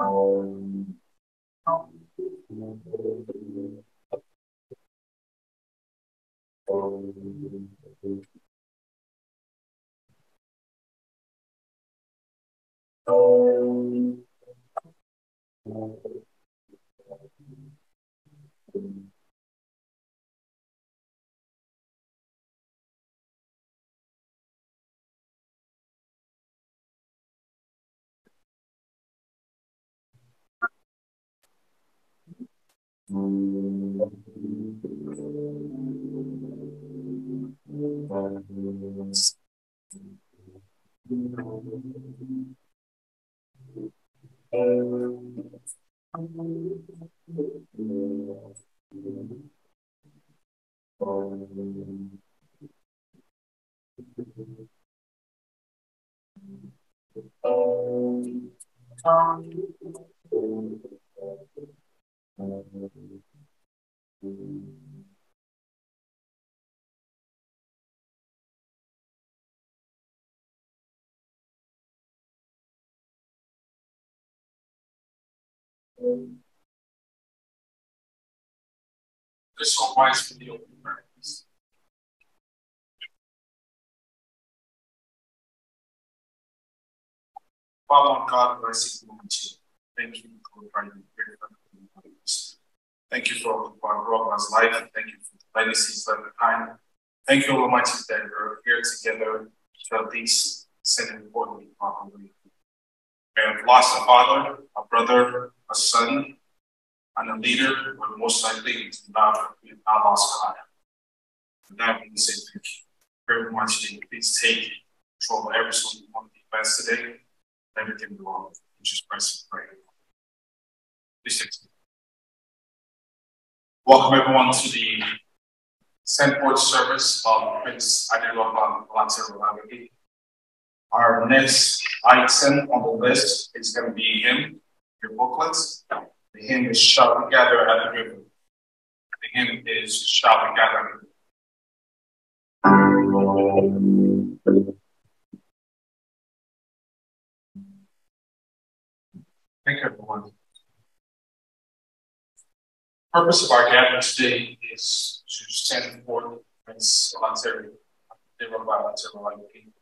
This all wise for the open practice. Father God, bless you, Thank you for providing Thank you for Roma's life. Thank you for the legacies left behind. Thank you, Almighty, that we're here together to at least send importantly properly. We have lost a father, a brother, a son, and a leader, but most likely not, we have not lost God. For that, we say thank you very much. Please take control of every single one of the events today. Everything belongs. In Jesus Christ, pray. Please take Welcome everyone to the Sandport service of Prince Aderogba Lansero Laviki. Our next item on the list is going to be hymn, your booklets. The hymn is Shall We Gather at the River. The hymn is Shall We Gather. Thank you, everyone purpose of our gathering today is to stand send forth Prince Alanteri, in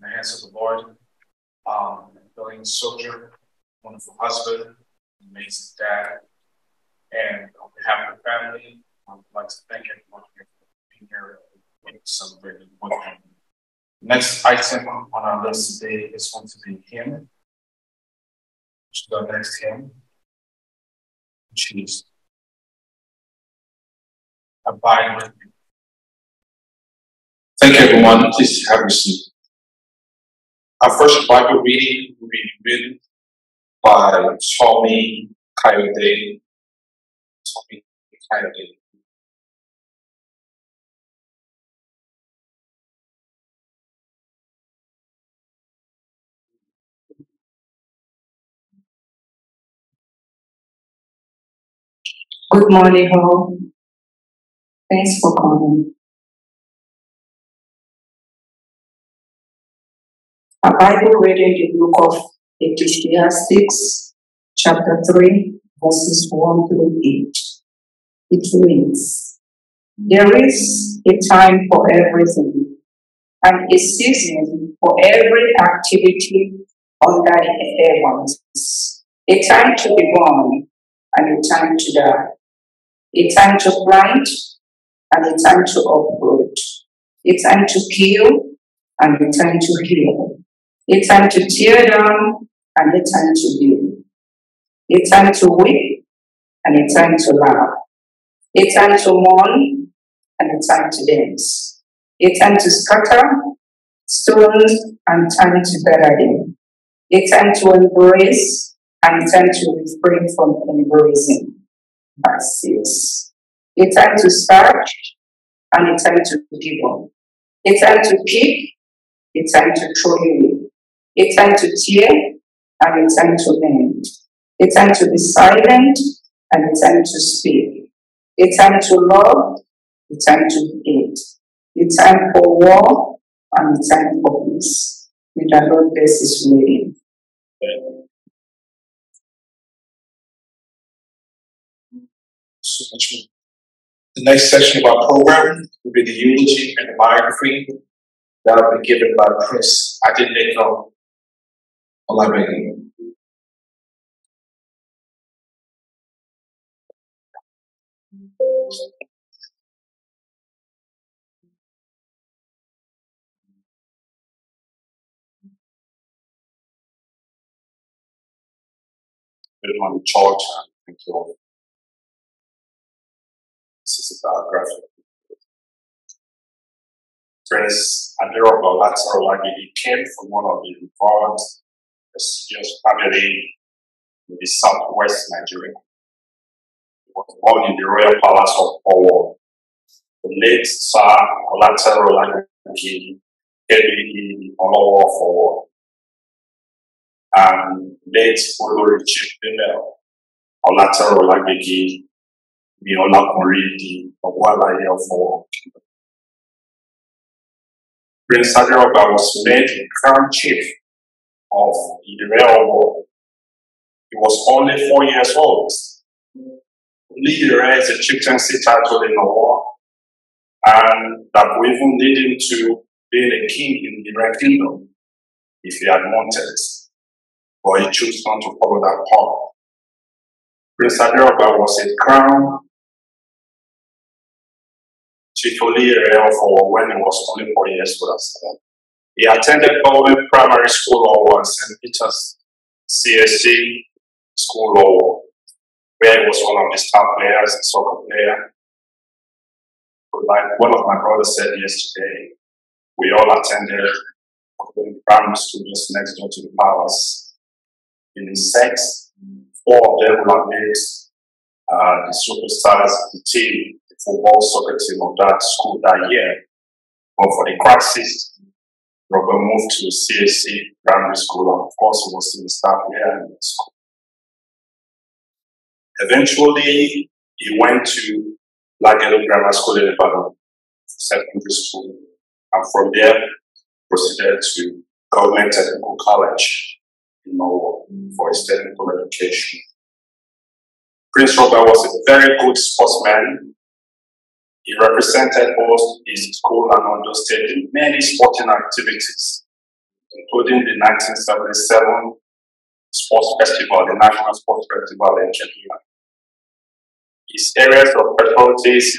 the hands of the Lord, um, willing soldier, wonderful husband, amazing dad, and on behalf of the family, I would like to thank everyone here for being here and celebrating with him. Next item on our list today is going to be hymn. So the next hymn, which is abide with me. Thank you, everyone. Please have a seat. Our first Bible reading will be written by Tommy Coyote. Tommy Coyote. Good morning, all. Thanks for coming. A Bible reading the book of Ecclesiastes, chapter 3, verses 1 through 8. It reads, There is a time for everything, and a season for every activity under the heavens. A time to be born, and a time to die. A time to plant, and a time to uproot, a time to kill, and a time to heal, a time to tear down, and a time to build, a time to weep, and a time to laugh, a time to mourn, and a time to dance, a time to scatter stones, and time to gather them, a time to embrace, and a time to refrain from embracing. Verse 6. A time to start, and a time to give up. A time to keep, a time to throw away. A time to tear, and a time to end. A time to be silent, and a time to speak. A time to love, a time to hate. A time for war, and a time for peace. May the Lord bless his reading. So much more. The next section of our program will be the eulogy and the biography that will be given by Prince Adeleko Olagbegi. Everyone in charge, thank you all. This is a biography. Prince Aderogba Latarolagi, he came from one of the revered prestigious family in the southwest Nigeria. He was born in the royal palace of Owo. The late Sir Olatarolagi Kebili Olowo of Owo and late Olori Chipinel Olatarolagi ní ọlákùnrin di ọwọ́ àlàyé ọ̀fọ̀. Prince Aderogba was made crown chief of Ire-Owo. He was only four years old. Ire is a chieftaincy title in Owo, and that would even lead him to being a king in the Ire kingdom if he had wanted. But he chose not to follow that path. Prince Aderogba was a crown Chiefly for when he was only four years old. He attended Bowman Primary School or St. Peter's CSC School where he was one of the star players, soccer player. Like one of my brothers said yesterday, we all attended primary school just next door to the palace. In sex, four of them were made uh, the superstars, the team football soccer team of that school that year. But for the crisis, Robert moved to CSC primary school and of course he was still staff here in the school. Eventually, he went to Lagelu Grammar School in Ibadan, secondary school, and from there proceeded to Government Technical College in Norway for his technical education. Prince Robert was a very good sportsman he represented both his school and Ondo State in many sporting activities, including the 1977 Sports Festival, the National Sports Festival in Kaduna. His areas of expertise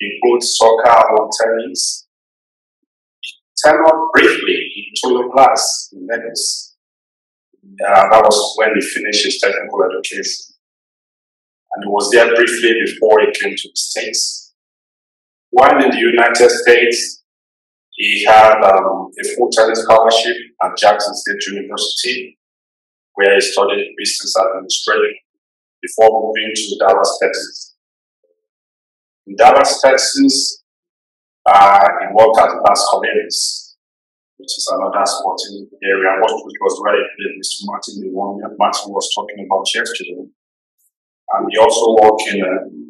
include soccer and tennis. He turned briefly in Tolo class in Lagos. Uh, that was when he finished his technical education. And he was there briefly before he came to the States. While in the United States, he had um, a full-time scholarship at Jackson State University, where he studied business administration before moving to Dallas, Texas. In Dallas, Texas, uh, he worked at Las Colinas, which is another sporting area, which was where Mr. Martin, the one that Martin was talking about yesterday. And he also worked in a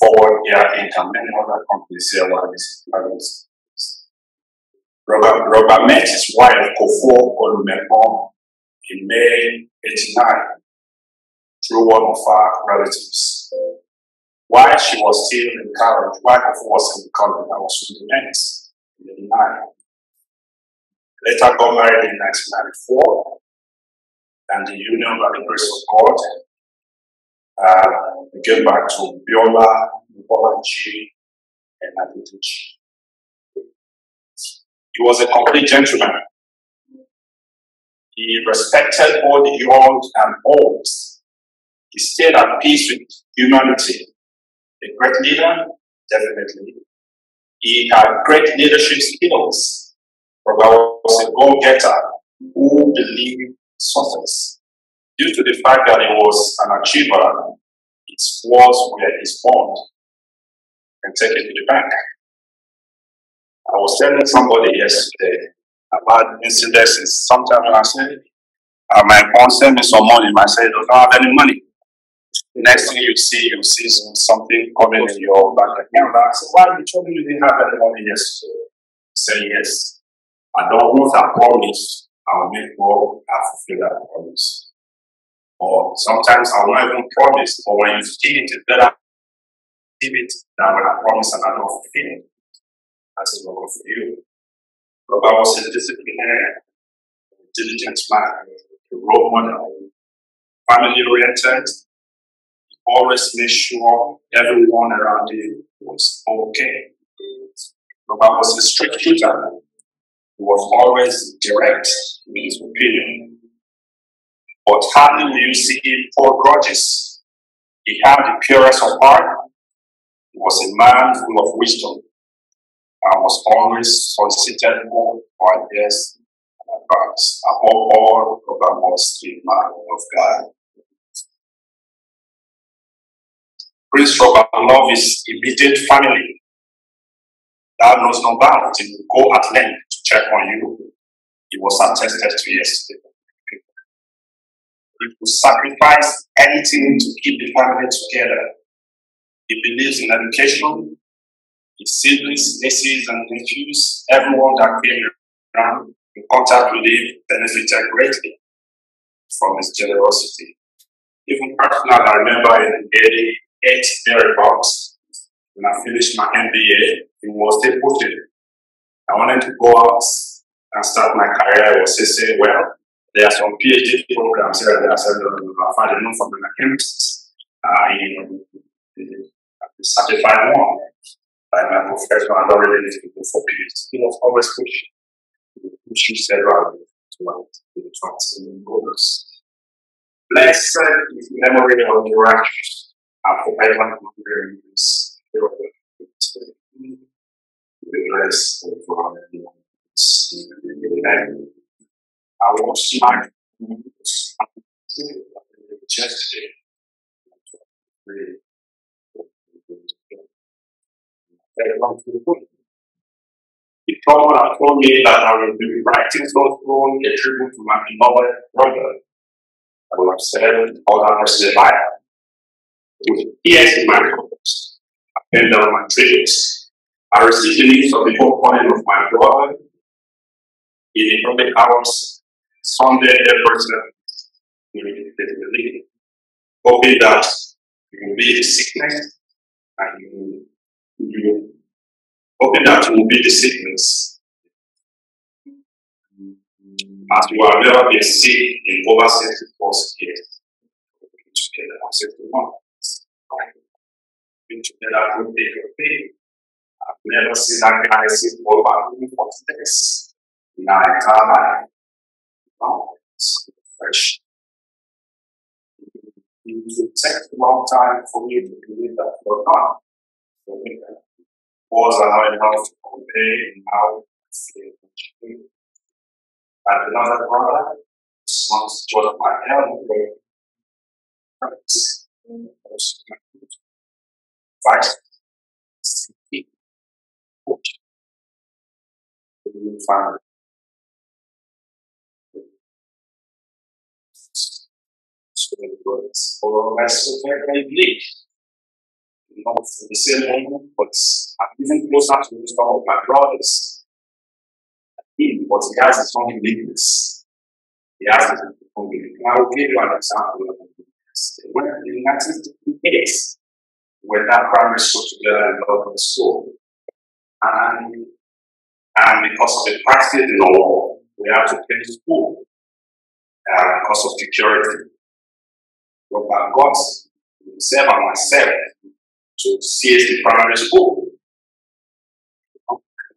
forward Air Inc. and many other companies here were these Robert, Robert met his wife, Kofo Olumekon, in May 89 through one of our relatives. While she was still in college, while Kofo was in college, I was when they met in 89. Later got married in 1994, and the union by the grace of God uh, we back to Biola, and Aditichi. He was a complete gentleman. He respected all the young and old. He stayed at peace with humanity. A great leader, definitely. He had great leadership skills. Robert was a go-getter. who believed success. Due to the fact that he was an achiever, words were his bond and take it to the bank. I was telling somebody yesterday about incidents. Sometimes when I say, uh, my mom send me some money, I say, I don't have any money. The next thing you see, you see something coming in your bank account. I said, why you told me you didn't have any money yesterday? Say yes. I don't want a promise. I'll make sure I fulfill that promise. Or sometimes I won't even promise, but when you see it, it's better give it than when I promise and I don't fulfill it. That's a lot for you. Robert was a disciplinarian, diligent man, a role model, family oriented, always made sure everyone around him was okay. Robert was a strict shooter. He was always direct in his opinion. But hardly will you see him hold grudges. He had the purest of heart. He was a man full of wisdom I was always solicited more for ideas and advice. Above all, Robert was a man of God. Prince Robert loved his immediate family. That knows no bounds. He will go at length to check on you. He was attested to yesterday. He would sacrifice anything to keep the family together. He believes in education his siblings, nieces, and nephews, everyone that came around in contact with him benefited greatly from his generosity. Even personally, I remember in 88 thereabouts, when I finished my MBA, it was pushing. I wanted to go out and start my career. I was saying, well, there are some PhD programs here. There are several I found enough from the chemists. Uh, in the certified one by my profession, I don't really need to go for peace. He was always pushing, pushing several towards the transcendent goals. Blessed is the memory of the righteous, and forever remembers the blessed of our Amen. I was my yesterday. He told, told me that I will be writing something a tribute to my beloved brother. I will said all that was the Bible. With tears in my eyes, I bent down my trades. I received the news of the homecoming of my brother in the early hours, Sunday, April 7th, hoping that you will be the sickness and you you hoping that you will be the sickness. As you have never been sick in over 64 years. Together, I'm 61. Been together day of day. I've never seen that guy sick for about 40 days in our entire life. It's fresh. It will take a long time for me to believe that you're not. Was allowed enough to obey now I and another brother. To join my help vice find or less very bleak not the same home, but I'm even closer to some of my brothers. Him, but he has his own uniqueness. He has his own uniqueness. I will give you an example of this. When in 1968, when that primary school together in London school, and and because of the crisis in the war, we had to pay school uh, because of security. But God, himself and myself, to CSD primary school.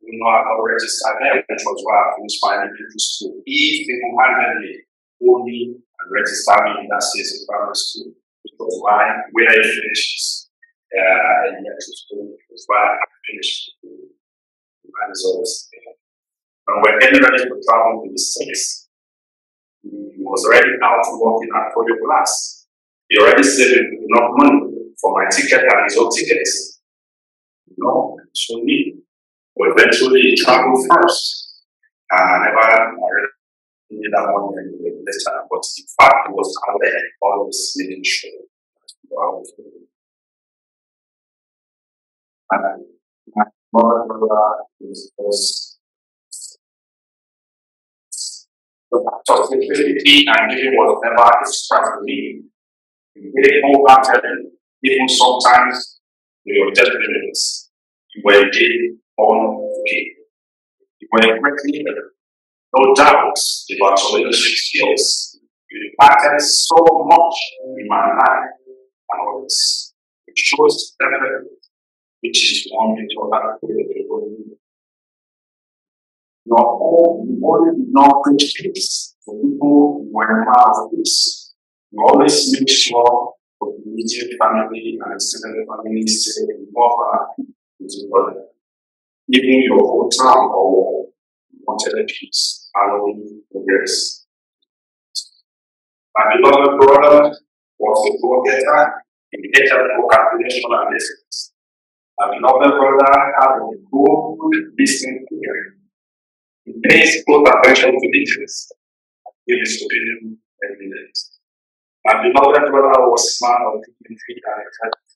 You know, I got registered there, which was why I finished my elementary school. He single-handedly only registered me in that CSD primary school, which was why where I finished uh, elementary school, which was why I finished my results. And we're getting ready to travel to the States. he was already out working at Folio Glass. He already saved enough money for my ticket and his own tickets. You know, so me. But eventually he traveled first. And I never I that money anyway later. But in fact, he was out there always making sure we. And my mother was, was toxicity and giving was never expressed to me. Hold on to them, even sometimes with your death limits. You were indeed born okay. You were a great leader. No doubt about your leadership skills. You impacted so much in my life and always it shows definitely which is one into other people your own, you only not preach peace for people who were part of peace. Always make sure for the immediate family and extended family stay more with each other. Even your hometown or wanted peace, harmony, progress. My beloved brother was a go-getter in ethical calculation and lessons. My beloved brother had a good listening ear he pays close attention to details. Give his opinion every day. My beloved brother was a man of dignity and integrity.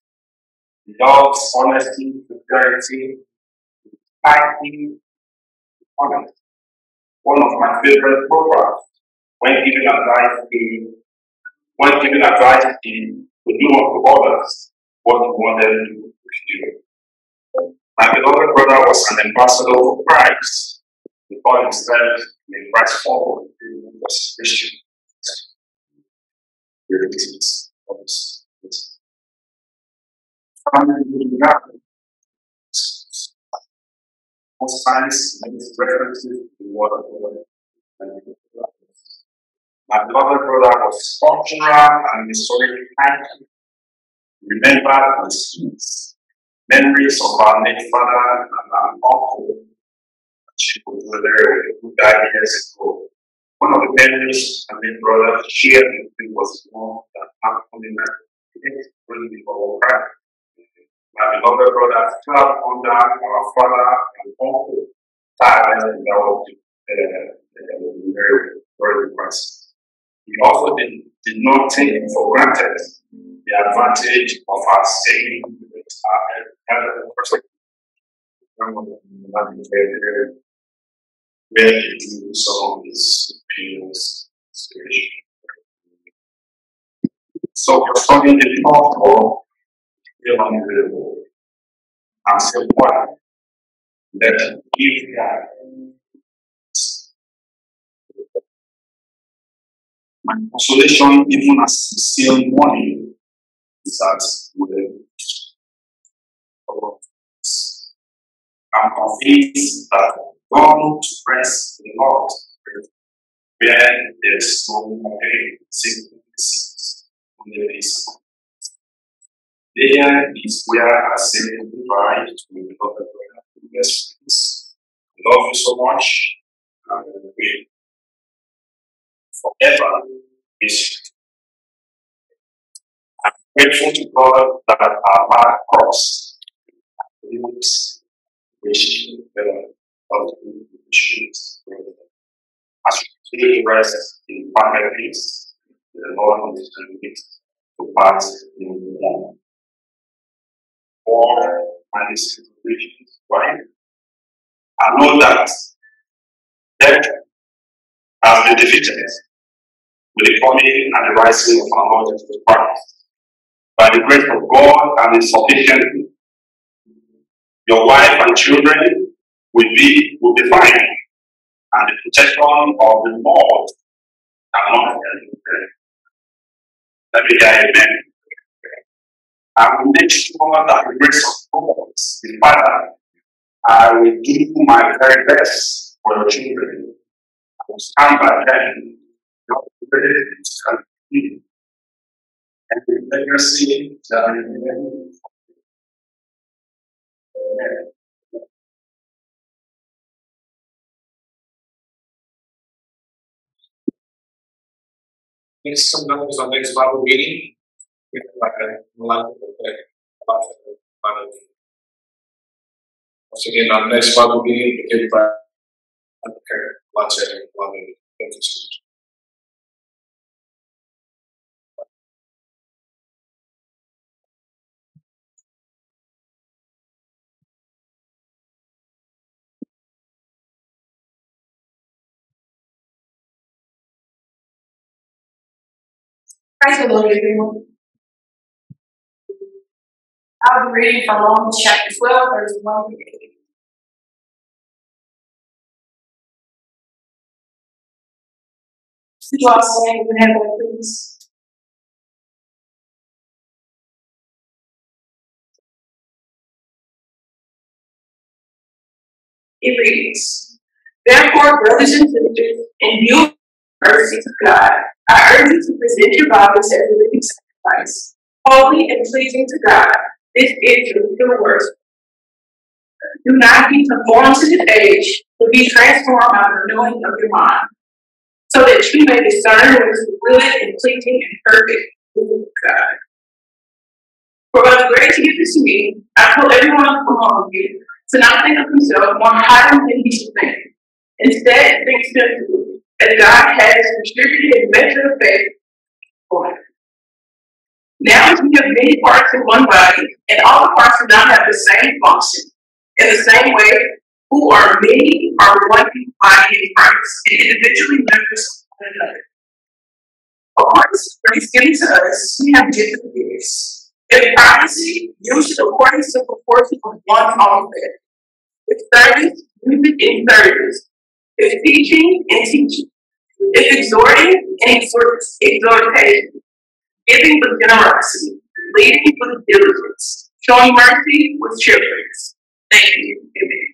He honesty, sincerity, fighting, honest. One of my favorite programs when giving advice in when giving advice in to do unto others what you want them to do. My beloved brother was an ambassador for Christ He before instead we press forward to Christian this. Most times, makes references to the of My beloved brother was functional and historically kind. Remember sweets, memories of our late father and our uncle she was there years ago. One of the memories I mean, brother shared with me was more that happened in that really before crack. My beloved brother fell under our father and uncle died and uh, uh, very, very depressed. He also did, did not take for granted the advantage of our staying with our elder person where they do some of these opinions, inspiration. So you're studying the feel unavailable. And say, why? Let give God. My consolation, even as still morning, is that we I'm convinced that God to in the Lord, where there is no pain, sickness, on the face. There is where I say goodbye to my beloved brother and best friends. I love you so much, and I will forever miss. I'm grateful to God that our. Wish you better of the machines. As we rest in perfect peace, the Lord is permitted to pass in one. Or and situations, right? I know that death has been defeated with the coming and the rising of our Lord Jesus Christ. By the grace of God and His sufficiency, your wife and children will be will be fine. And the protection of the Lord cannot Let me hear amen. I will make sure that the grace of God, the Father, I will do my very best for your children. I will stand by them. Not and the legacy that remains. Amen. Please come down to our next Bible reading. If I can, like Once again, our next Bible reading, give by Lots of loving. Thank you Praise the Lord, everyone. I'll be reading from Romans chapter 12, verse 1 to 8. You all stand and have that, please. It reads, Therefore, brothers and sisters, in view mercy of God, I urge you to present your bodies as a living sacrifice, holy and pleasing to God. This is your true worship. Do not be conformed to this age, but be transformed by the renewing of your mind, so that you may discern what is the good and pleasing and perfect will of God. For by the grace given to me, I tell everyone among you to not think of himself more highly than he should think. Instead, think simply and God has contributed and measured the faith for us. Now as we have many parts in one body, and all the parts do not have the same function, in the same way, who are many are one body in Christ, and individually members of one another. According to grace given to us, we have different gifts. In prophecy, should according to the proportion of one offering. With you we begin 30s. It's teaching and teaching. It's exhorting and exhortation. Giving with generosity. Leading with diligence. Showing mercy with cheerfulness. Thank you. Amen.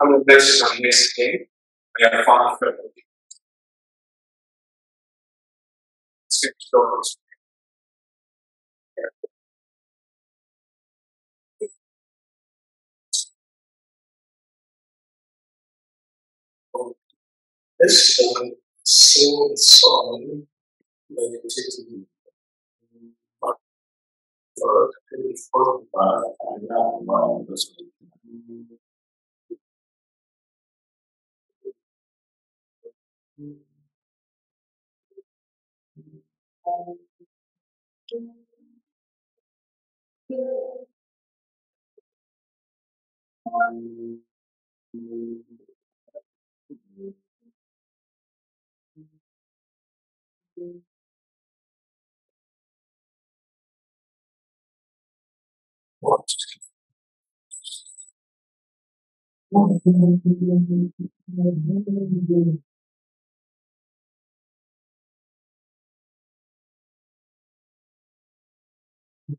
How many blessings on this day? We have found privilege. Six doors. This one, sing the song, meditating on God, and mind What?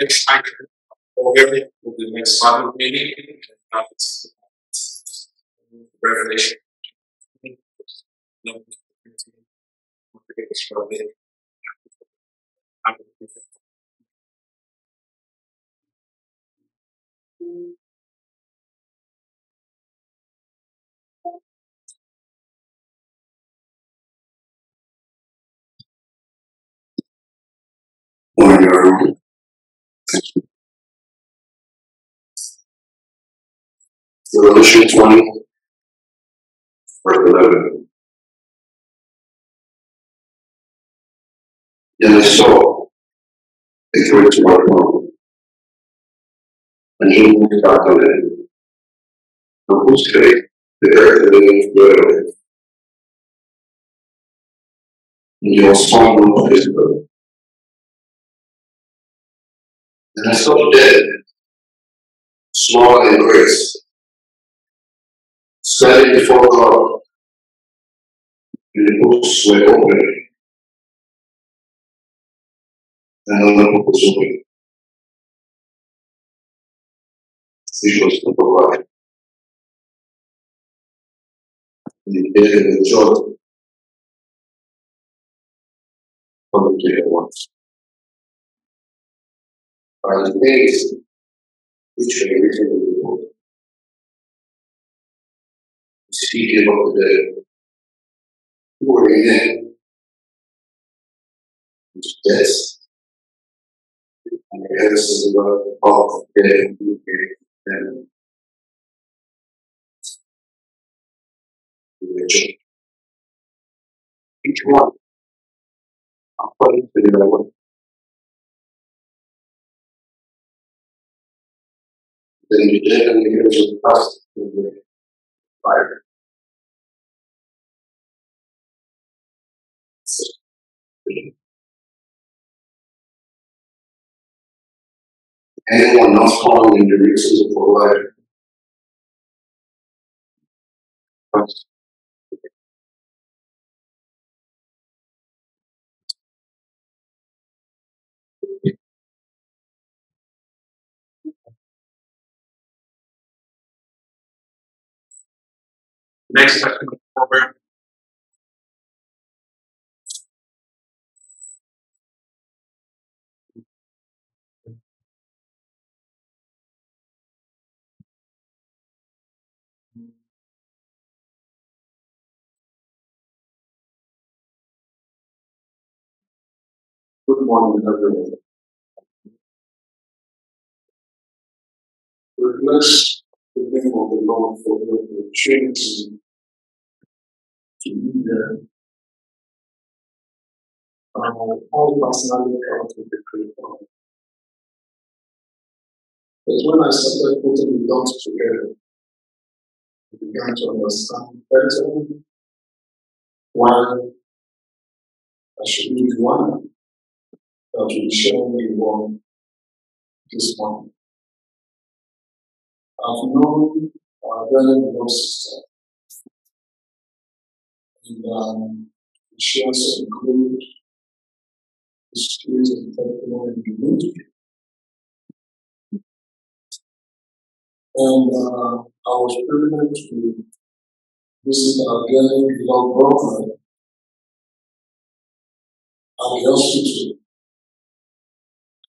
excited for the next Bible uh, Revelation. Revelation 20, verse 11. Then I saw a great white throne, and he who sat on it, on whose face the earth and the heavens were, and there was someone of his birth. And I saw dead, small and great, standing before God, and the books were opened, another book was opened, which was life. And the dead and the joy from the dead ones. By the things which were written in the book, speaking of the death, and the elders of the the who and were. Each one. According to their work. Then the dead and the. Anyone not following the reasons of life. Next in the program. Good morning, everyone. We bless the name of the Lord for the opportunity to be there. Um, all personally proud to the Creator. But when I started putting the dots together, I began to understand better why I should the one that will show me this morning. I've known our very sister, and um, she shares some good histories and testimony in the ministry. And uh, I was privileged to visit our very beloved brother at the hospital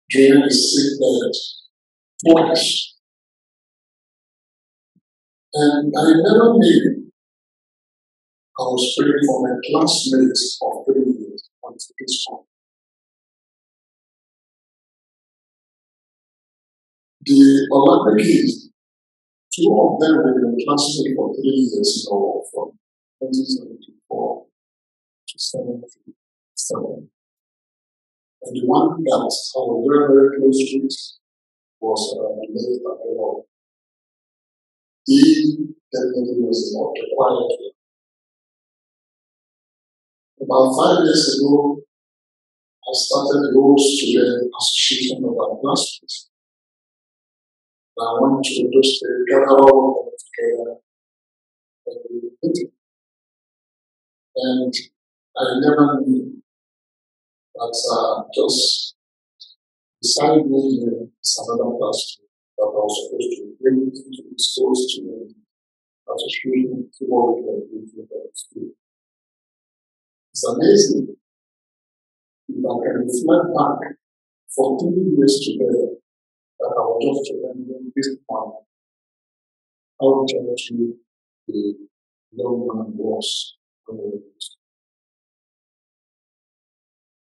during a sick bed twice. And I never knew I was praying for my classmates of three years until this point. The Olympic kids, two of them were in classmates for three years now, from 1974 to 77. And the one that I was very, very close with was uh, the late Abelard. He definitely was not the quiet About five years ago, I started the whole student association of classmates. And I went to just gather all of them together we meeting. And I never knew that uh, just beside me here is another pastor that I was supposed to bring to expose to me as a student to what we can do for the school. It's amazing if I can reflect back 14 years together that I was just remembering this one, how gentle the young man was.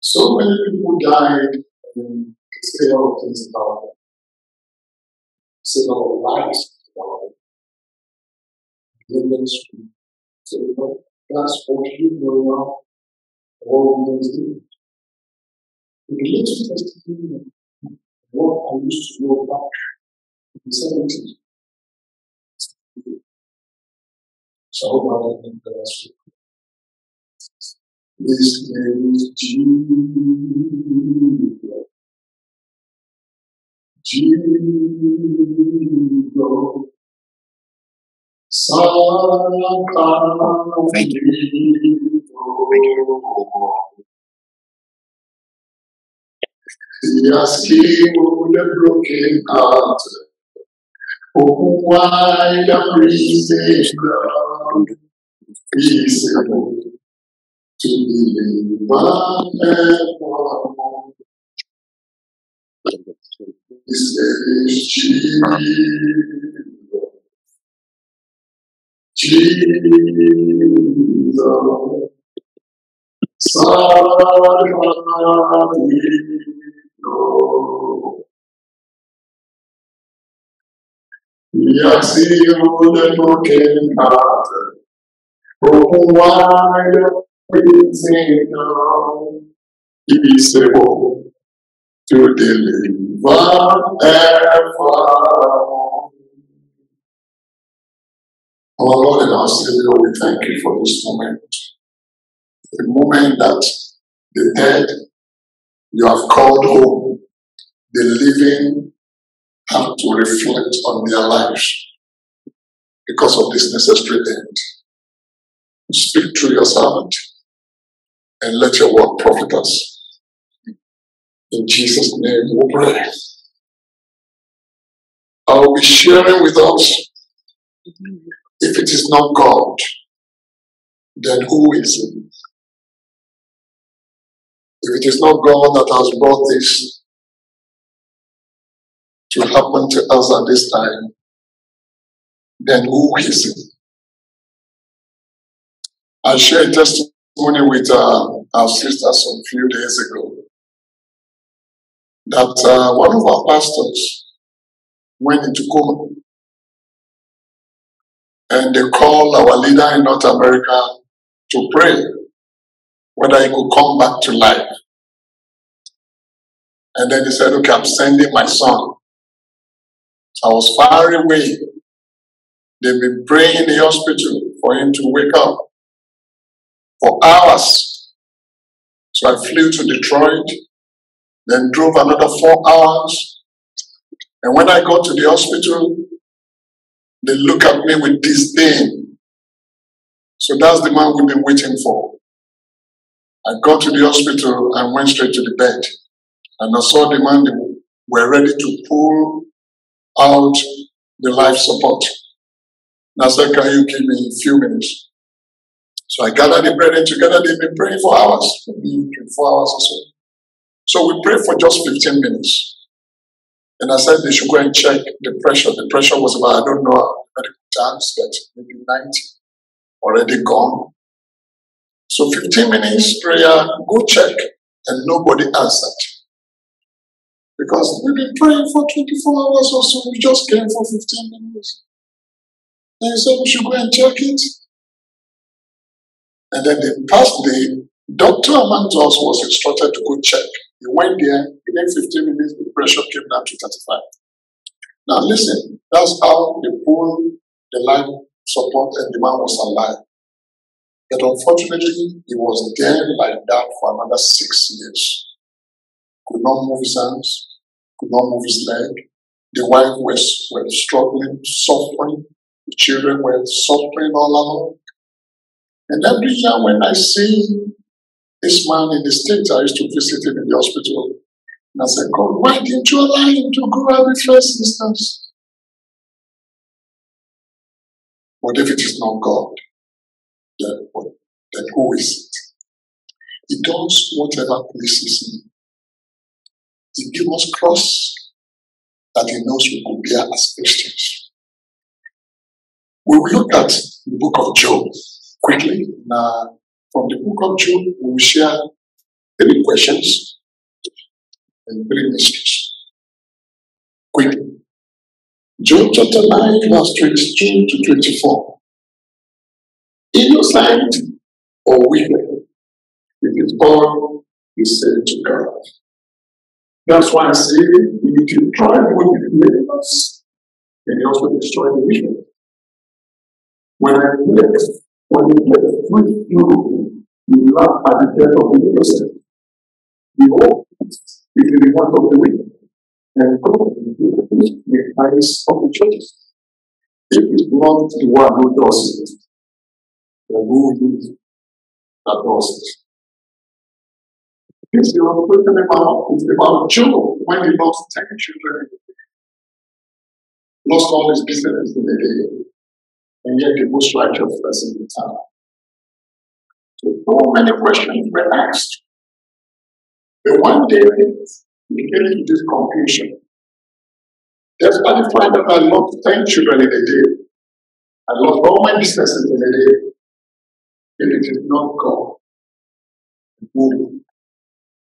So many people died and say a things about them. Say a lot lies about them. Ministry. So you that's what you know now. All those things. The religious what I used to know back in the 70s. So I hope I didn't embarrass you. His name is Jesus. Jesus. Thank you. Thank you. He has healed the broken heart. Open wide the prison ground. Peaceable to deliver everyone. His name is Jesus. Jesus. Salvador. The broken heart, open wide everything now. He's able to deliver everyone. Our Lord and our Savior, we thank you for this moment. The moment that the dead you have called home, the living have to reflect on their lives because of this necessary end. Speak through your servant and let your word profit us. In Jesus' name we pray. I will be sharing with us if it is not God, then who is it? If it is not God that has brought this to happen to us at this time, then who is it? I shared testimony with uh, our sisters a few days ago that uh, one of our pastors went into coma and they called our leader in North America to pray whether he could come back to life. And then he said, Okay, I'm sending my son. I was far away. They've been praying in the hospital for him to wake up for hours. So I flew to Detroit, then drove another four hours. And when I got to the hospital, they look at me with disdain. So that's the man we've been waiting for. I got to the hospital and went straight to the bed. And I saw the man were ready to pull out the life support. And I said, Can you give me a few minutes? So I gathered the brethren together. They've been praying for hours, maybe four hours or so. So we prayed for just 15 minutes. And I said they should go and check the pressure. The pressure was about, I don't know, medical terms, but maybe 90, already gone. So 15 minutes prayer, go check, and nobody answered. Because we've been praying for 24 hours or so, we just came for 15 minutes. And he said we should go and check it. And then the past day, Dr. Amantos was instructed to go check. He went there, within 15 minutes, the pressure came down to 35. Now listen, that's how they pulled the life support and the man was alive. But unfortunately, he was there like that for another six years. Could not move his hands, could not move his leg. The wife was, was struggling, suffering. The children were suffering all along. And every year when I see this man in the States, I used to visit him in the hospital. And I said, God, why didn't you allow him to grow up the first instance? But if it is not God, then, then who is it? He does whatever pleases him. He gives cross that he knows we could bear as Christians. We will look at the book of Job quickly. Now, from the book of Job, we will share three questions and three mysteries. Quickly. Job chapter 9, verse 22 to 24. Innocent or wicked, it is all the same to God. That's why I say, if you try what you made us, and also destroy the wicked. When I play, when you play with you, you laugh at the death of the innocent. Behold, it is the one of the wicked, and God will the eyes of the churches. It's not the one who does it, then who is does it? This is a question about, it's about Job when he lost 10 children. Lost all his business in a day. And yet the most righteous person in the town. So, so many questions were asked. But one day, he came to this conclusion. Despite the fact that I lost 10 children in a day, I lost all my businesses in a day, if it is not God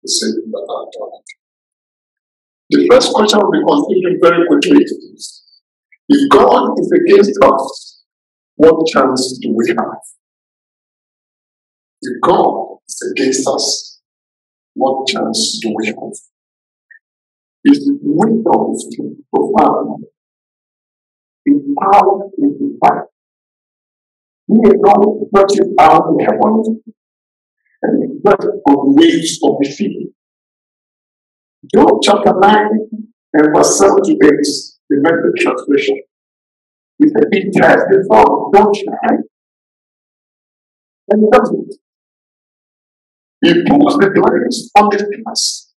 the same that I've done The first question will be considering very quickly if God is against us, what chance do we have? If God is against us, what chance do we have? Is wisdom is profound. His power is divine. He alone stretches out the heavens and the waves of the sea. Job chapter 9 and verse 7 to 8, the translation. He said, tests the sun, don't shine. And he does it. He pulls the blinds on the stars.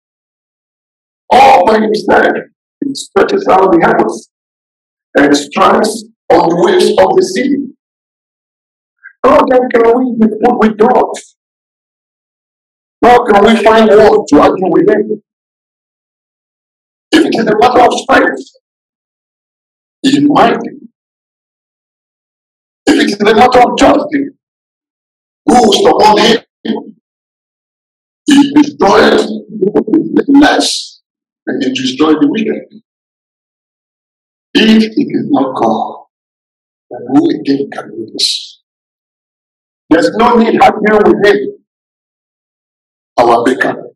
All by himself, he stretches out the heavens and strikes on the waves of the sea. How then can we be put with God? How can we find words to argue with him? If it is a matter of strength, he is mighty. If it is a matter of justice, who is upon him? He destroys the less and he destroys the wicked. If it is not God, then who again can do this? There's no need arguing with him, our maker.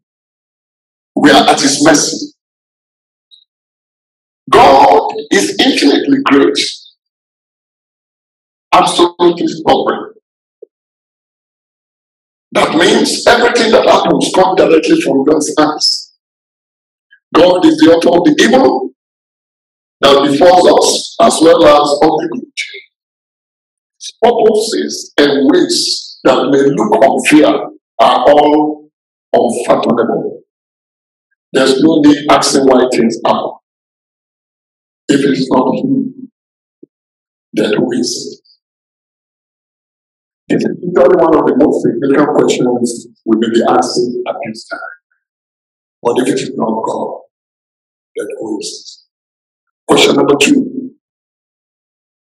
We are at his mercy. God is infinitely great, absolutely sovereign. That means everything that happens comes directly from God's hands. God is the author of the evil that befalls us as well as of the good. Purposes and ways that may look unfair are all unfathomable. There's no need asking why things are. If it is not Him, then who is it? It is usually one of the most significant questions we may be asking at this time. But if it is not God, then who is it? Question number two.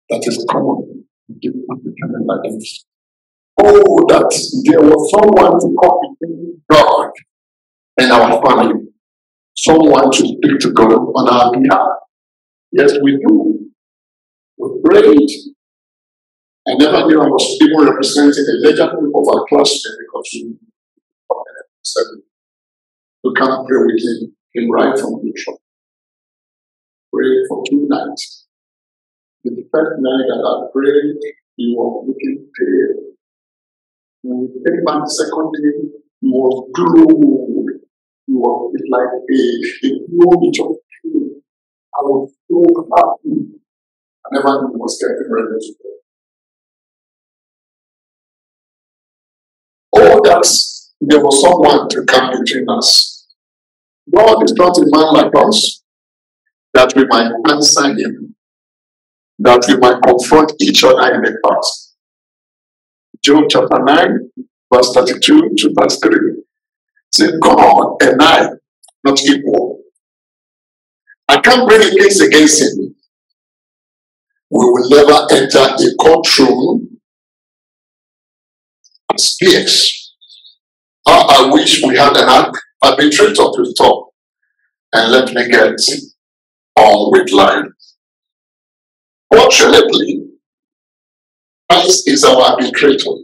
That is common. Determined like this. Oh, that there was someone to come between God and our family. Someone to speak to God on our behalf. Yes, we do. We prayed. I never knew I was even representing a legend of our classmate because we said to come pray with him. Came right from the shop. Prayed for two nights. The first night that I prayed, he was looking pale. When we came back the second day, he was glowing. He was like a, a glow of pain. I was so happy. Knew he was getting ready to go. Oh, that there was someone to come between us. God is not a man like us that we might answer him, that we might confront each other in the past. Job chapter 9, verse 32 to verse 3. Say, God and I not equal. I can't bring a case against him. We will never enter a courtroom as peers. How I wish we had an arbitrator to talk and let me get on with life. Fortunately, Christ is our arbitrator,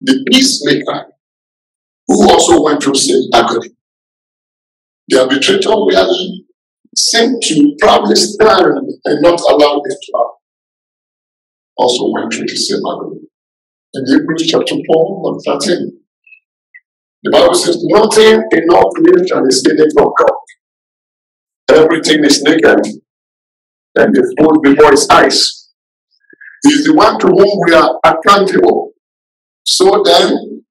the peacemaker who also went through same agony. The arbitrator will seem to probably stand and not allow this to happen. Also went through the same agony. In Hebrews chapter 4, verse 13, the Bible says, Nothing in all creation is hidden from God. Everything is naked and exposed before his eyes. Is the one to whom we are accountable. So then,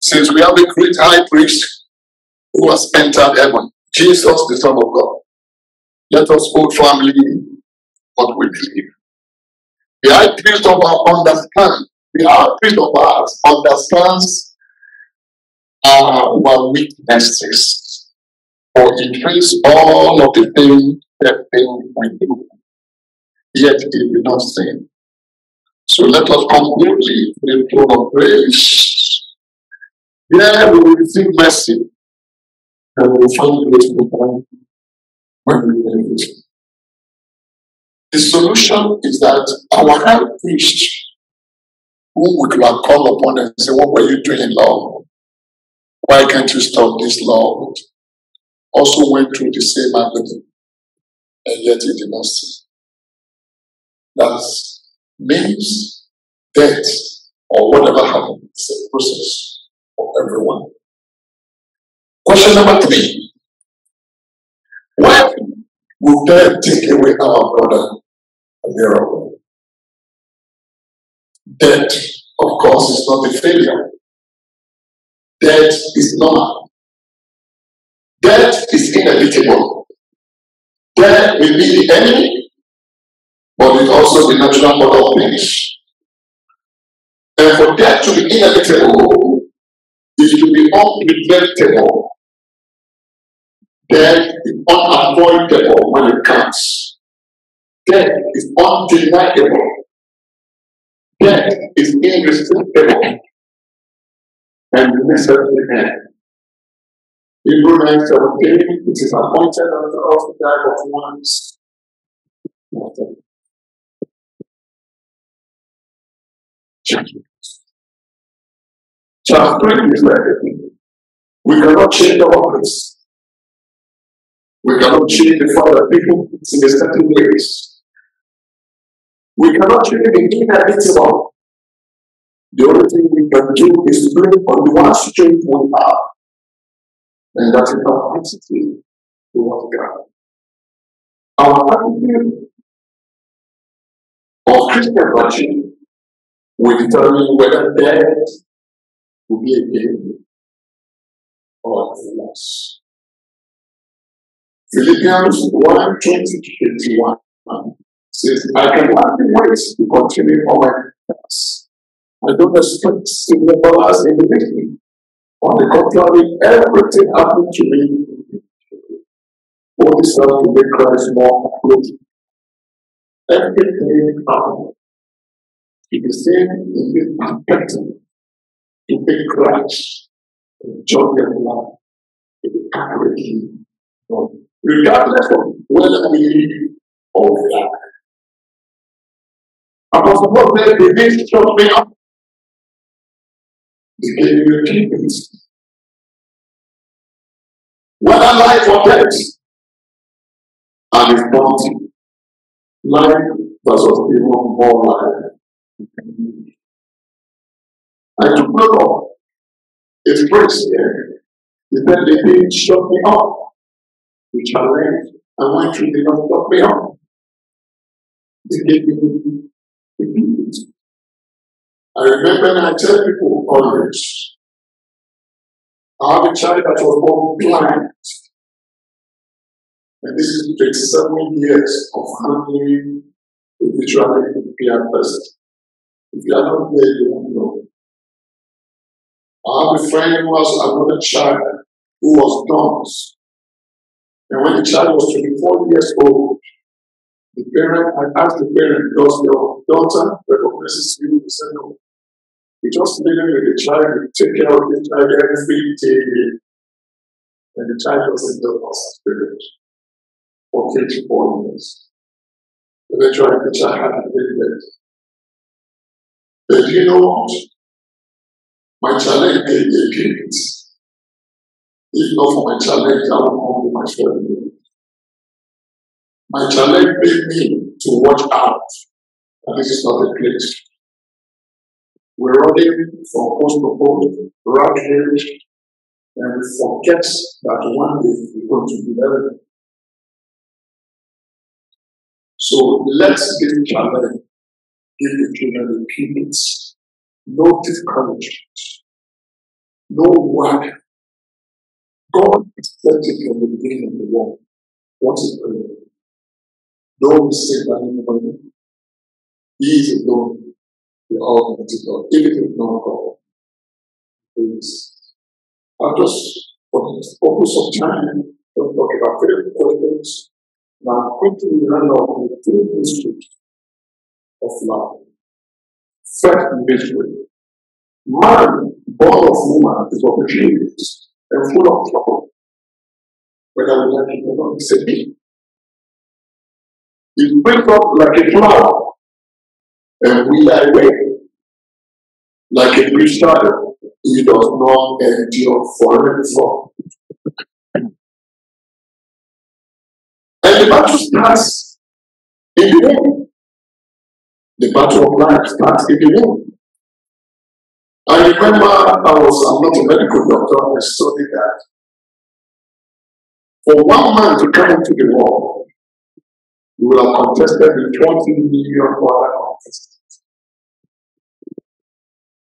since we have a great high priest who has entered heaven, Jesus, the Son of God, let us hold firmly what we believe. The high priest of our understand, the high priest of ours understands uh, our weaknesses, for he traces all of the things that we do, yet he did not sin. So let us come boldly to the throne of grace. There we will receive mercy and we will find grace to find when we need it. The solution is that our high priest, whom we could have called upon and say, What were you doing, Lord? Why can't you stop this, Lord? Also went through the same agony, and yet he did not see. That means death or whatever happened is a process for everyone. Question number three. When will death take away our brother miracle? Death, of course, is not a failure. Death is normal. Death is inevitable. Death will be the enemy, but it's also the natural order of things. And for death to be inevitable is to be unpreventable. Death is unavoidable when it comes. Death is undeniable. Death is irresistible and necessary end. Hebrew 9 17, it is appointed unto us to die but once. Chapter 3 is like We cannot change our place. We cannot change the father people in a certain ways. We cannot change the inevitable. The only thing we can do is to bring on the one strength we have. And that is our attitude towards God. Our attitude of Christian virtue will determine whether death will be a gain or a loss. Philippians 1 20 to 21 says, I can hardly wait to continue on my task I don't expect silver dollars in the beginning. On the contrary, everything happened to me. All this helped to make Christ more close. Everything happened. It is saying in this perspective to make Christ enjoy your life accurately known, regardless of whether we live or we die. Apostle Paul said, the next shut me up. He gave you a kingdom. Whether life or death, and his bounty, life versus even more life. I took note of his praise here. He said, they didn't shut me up. Challenge I went through did not shut me up. They gave me the I remember and I tell people always, I have a child that was born blind. And this is 27 years of handling a visually impaired person. If you are not there, you won't know. I have a friend who has another child who was dumb. And when the child was 24 years old, the parent, I asked the parent, does your daughter recognize you? He said, no. We just living with the child, we take care of the child every day. And the child was in the spirit for 24 years. Eventually, the child had a baby. But you know what? My challenge gave me a gift. If not for my challenge, I would come to my challenge made me to watch out that this is not a place. We're running from post to post, rapid, and we forget that one day we're going to be there. So let's give challenge, give the children the no discouragement, no work. God it from the beginning of the world. What is prayer? No mistake by anybody. He is alone, the Almighty God. If it is not God, please. I'll just, for the purpose of time, just talk about three questions now, quickly run off the three mysteries of love. First mystery. Man, born of woman, is opportunities and full of trouble. Whether we like it or not, it's a thing. It wakes up like a flower and we die away. Like a new shadow, it does not endure forever. And the battle starts in the womb. The battle of life starts in the womb. I remember I was, I'm not a medical doctor, I studied that. For one man to come into the world, you will have contested with 20 million other contestants.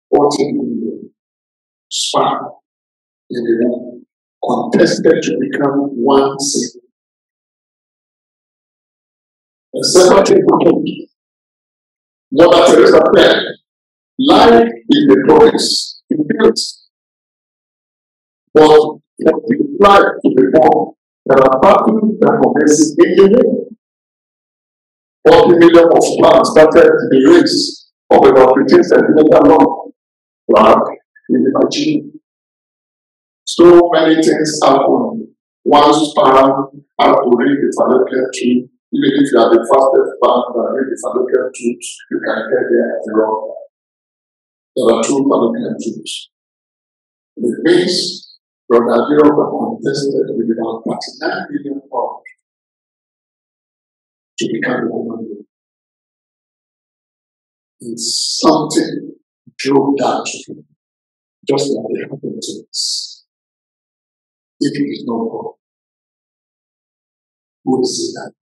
40 million span in the womb contested to become one single and separate cooking. Mother Teresa said, life is the promise in fields. But for the life to born, there are battles that commences womb. 40 million of plants started the race of about 15 centimeters long. Plant in the machine. So many things happen. One sperm had to read the fallopian tube even if you are the fastest man that read the fallopian tubes, you can get there at the wrong There are two fallopian tubes. It means Brother Aderogba contested with about 39 million pounds to become a woman. And something drove that to him, just like it happened to us. If it is not God, who is it that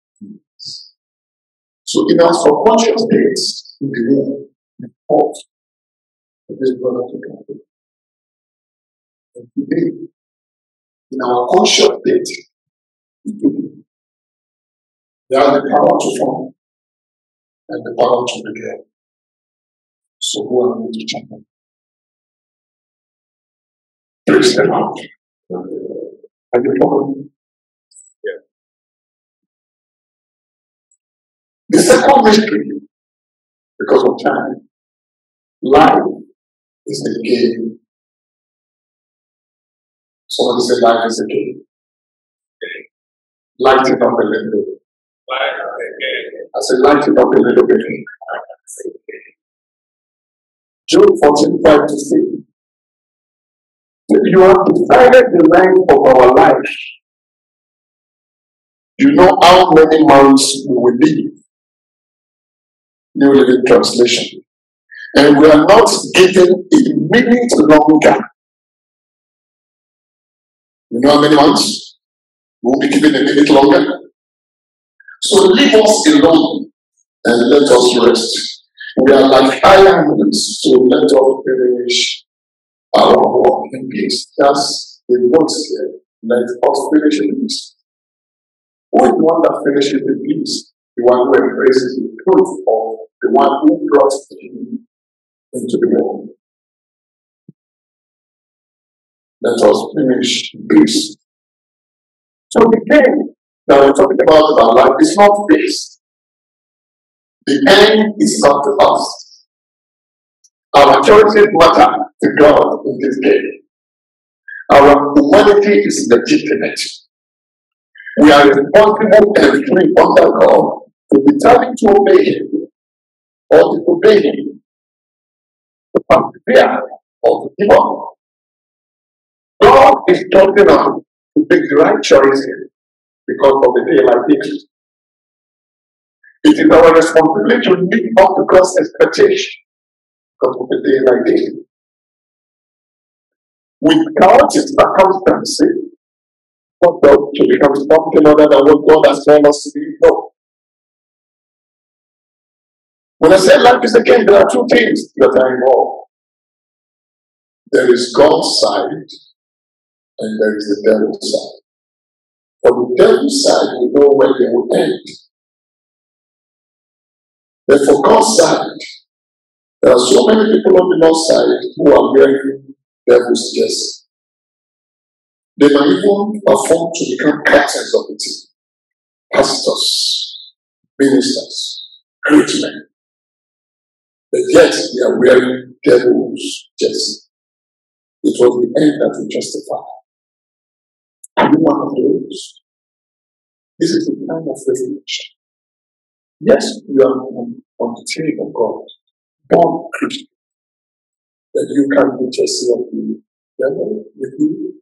so in our subconscious states, we believe the thought of this brother to God. And today, in our conscious state, they have the power to form and the power to begin. So who are we to channel? Praise the Lord. Are you following? The second mystery, because of time, life is a game. Somebody said life is a game. Light it up a little bit. I said light it up a little bit. Job 14, 5 to 6. You have decided the length of our life. You know how many months we will live. New Living Translation. And we are not given a minute longer. You know how many months? We will be given a minute longer. So leave us alone and let us rest. We are like islands, so let us finish our work in peace. That's the note here. Let us finish in peace. Who is the one that finishes in peace? The one who embraces the truth of the one who brought him into the world. Let us finish this. So the game that we're talking about our life is not peace. The end is not us. Our choices matter to God in this game. Our humanity is legitimate. We are responsible and free under God to determine to obey Him or disobey Him, to persevere or to give up. God is talking us to make the right choices because of a day like this. It is our responsibility to live up to God's expectation because of a day like this. Without its circumstances, not God to become something other than what God has called us to be. When I say life is a game, there are two things that are involved. There is God's side and there is the devil's side. For the devil's side, we know where they will end. But for God's side, there are so many people on the north side who are wearing devil's jersey. They might even perform to become captains of the team, pastors, ministers, great men. But yet they are wearing devil's jersey. It was the end that we justify. Are you one of those? This is the kind of revelation. Yes, you are on, on the team of God, born Christian, that you can be just of the devil with you.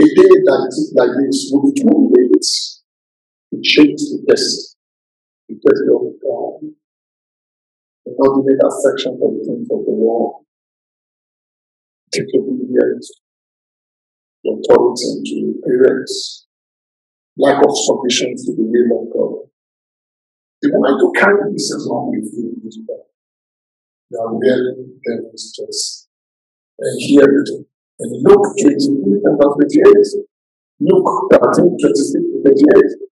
A day that is like this will be too late to change the destiny, the destiny of God, the ultimate affection of the things of the. Take obedience to authority to parents, lack of submission to the will of God. The moment you carry this along with you in you are really devil's just. And hear it. And Luke 20, and verse 28. Luke 13, 26 to 28.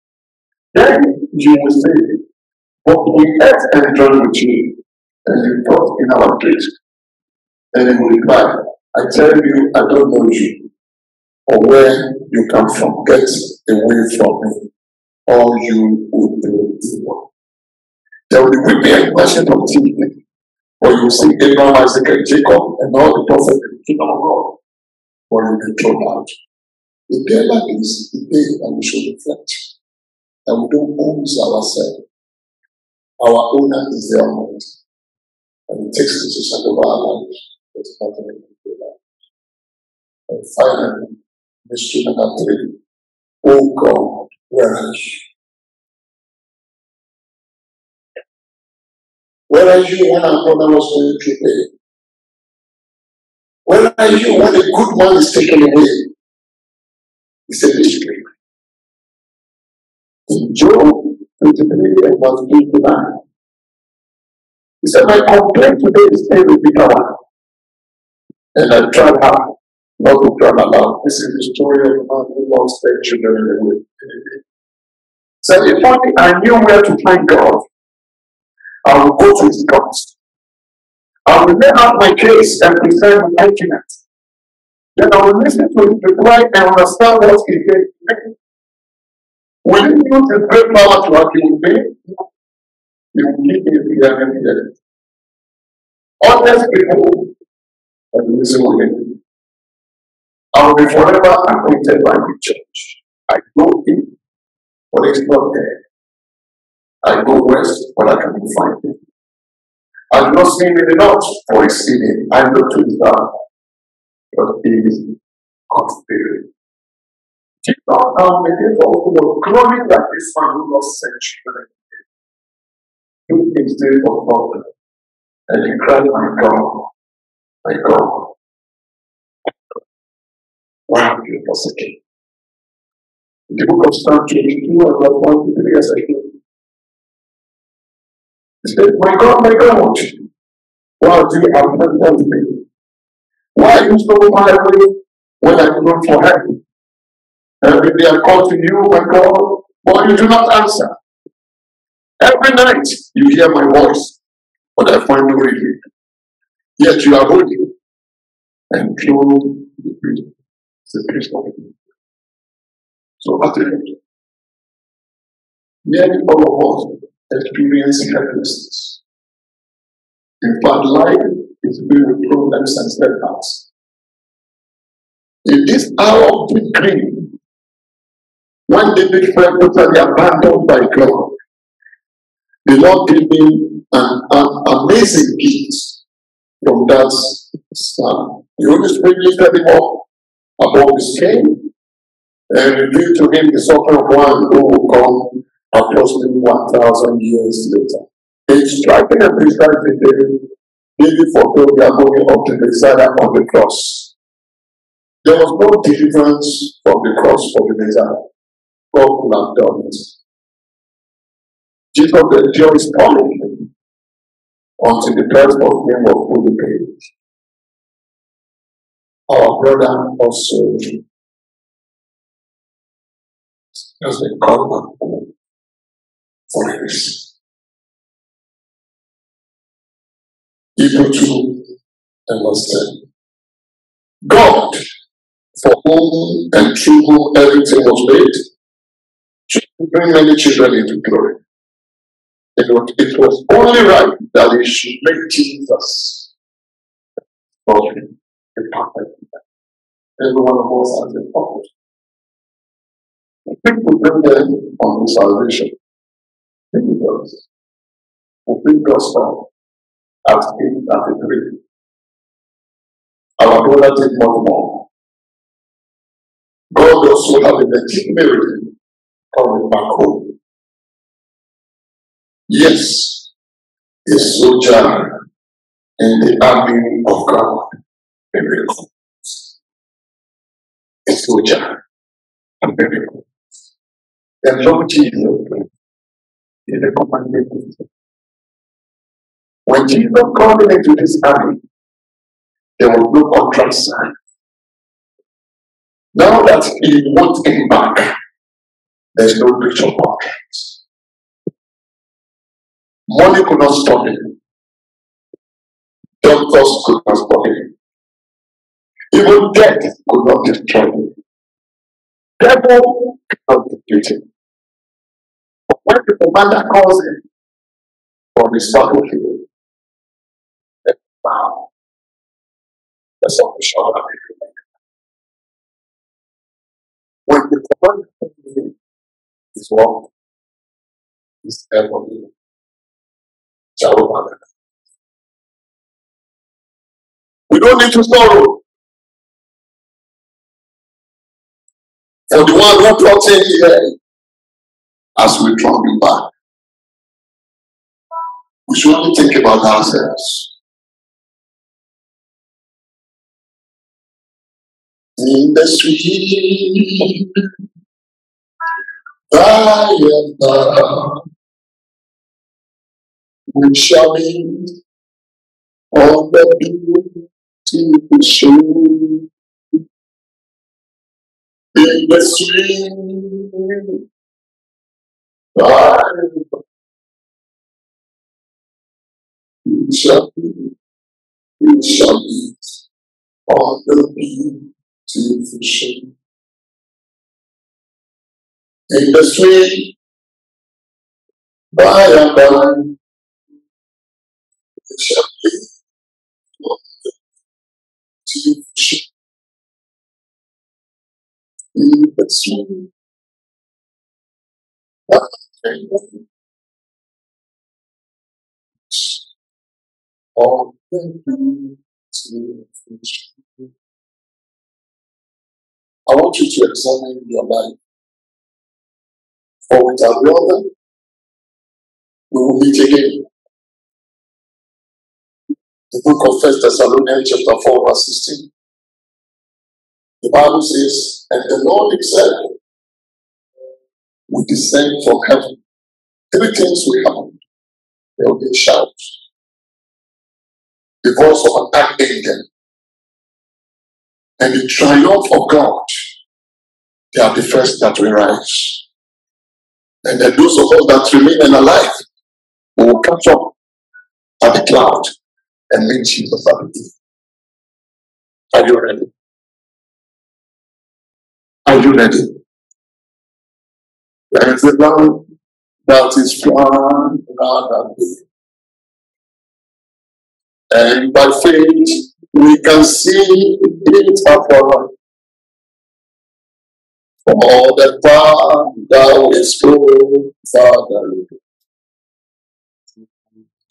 Then you will say, But we ate and drank with you, and you taught in our place. And he will reply, I tell you, I don't know you or where you come from. Get away from me, or you will do evil. There will be and gnashing of teeth, for you will see Abraham, Isaac, and Jacob, and all the prophets in the kingdom of God, for you be thrown out. The day this, the day that we should reflect, that we don't own ourselves. Our owner is the Almighty, and to set over our lives. It's nothing we can do that. And finally, Mystery number three. Oh God, where are you? Where are you when our brother was going through pain? Where are you when a good man is taken away? It's a mystery. In Job 23 and verse 29, he said, My complaint today is every bitter one. And I tried hard not to turn around. This is the story of a man who lost their children in the way. So if only I knew where to find God, I would go to his court. I will lay out my case and present an argument. Then I will listen to his reply and understand what he said. Will he use his great power to argue with me? Will give me the evidence. Honest people, with him. I will be forever acquainted by the church. I go him, but he's not there. I go west, but I cannot find him. I do not see him in the north, for he's in him. I look to the south, but he is conspiring. Keep on now making for who was growing like this man who lost century. Look into for father, and he cried, My God, my God, why have you forsaken? In the book of Psalm 22 and verse 1 to 3, as I do. He said, My God, my God, why do you abandon me? Why are you so far away when I look for help? Every day I call to you, my God, but you do not answer. Every night you hear my voice, but I find no relief. Yet you are holy and clothed with beauty. It's a Christ of So at the end, nearly all of us experience helplessness. In fact, life is filled with problems and setbacks. In this hour of grief, when David felt totally abandoned by God, the Lord gave him an, an amazing gift from that psalm. The Holy Spirit lifted him up above his king and revealed to him the suffering of one who will come approximately 1,000 years later. In striking and precisely David, David foretold the agony of the Messiah on the cross. There was no deliverance from the cross for the Messiah. God could have done it. Jesus his punishment until the price of him was fully. Our brother also has been called for this. Hebrew 2 and verse 10. God, for whom and through whom everything was made, should bring many children into glory. It was, it was only right that he should make Jesus perfect, a perfect. Every one of us has a purpose. People bring them on the salvation. Jesus fulfilled gospel at age 33. Our brother did much more. God also had a legitimate coming back home. Yes, a soldier in the army of God. A miracle. A soldier. A miracle. The Lord Jesus in the commandment. When Jesus called into this army, there was no contract signed. Now that he wants him back, there's no breach of contract. Money could not stop him. Doctors could not stop him. Even death could not destroy him. Devil could not defeat him. But When the commander calls him from his battlefield, then wow, that's all the shot. When the commander calls him, is heavenly. We don't need to sorrow. For the one who brought him here as we travel back. We should only think about ourselves. In the street, by and by, meet on the beautiful shore. In the street, we shall be, we shall be on the Division. In the street, by and by, it shall be division. I want you to examine your life. For with our brother, we will meet again. The book of First Thessalonians chapter 4, verse 16. The Bible says, and the Lord himself will descend from heaven. Three things will happen. There will be a shout. The voice of an archangel and the triumph of God, they are the first that will rise. And then those of us that remain and alive will catch up at the cloud and meet Jesus at the. Are you ready? Ready? There is a land that is flying around and by faith we can see it afar. For all the far thou is good, Father,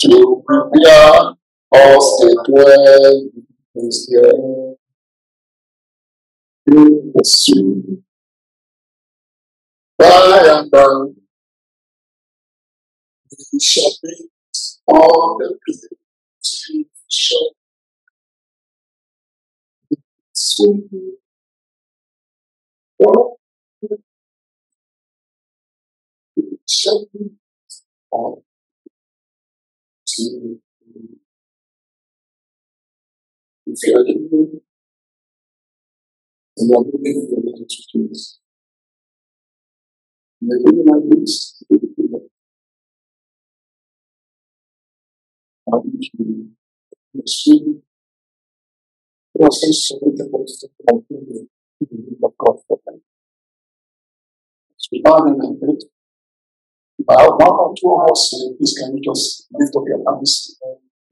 to prepare us a dwell is there. In the sea, by and by, we shall be on the shall swim. What shall to if you are living and are living in the United States, and you're living like this, how would you pursue process of the most important of God for them? So, Father, and great. About one or two hours, uh, please can you just lift up your hands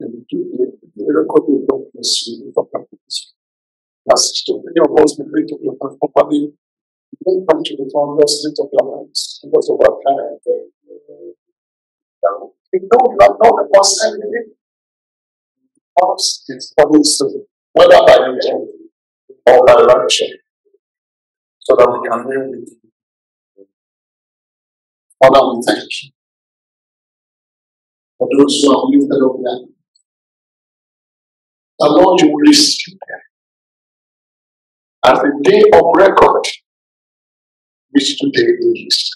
and do the the record of God bless you for practice. As to many of us, we lift up your properly. Don't come to the just lift up your hands. Because of our time, you not the person in house is soon, whether by intent or by rapture, so that we can live with you. Father, we thank you for those who have lifted up their hands. The Lord, you will receive them as the day of record, which today is.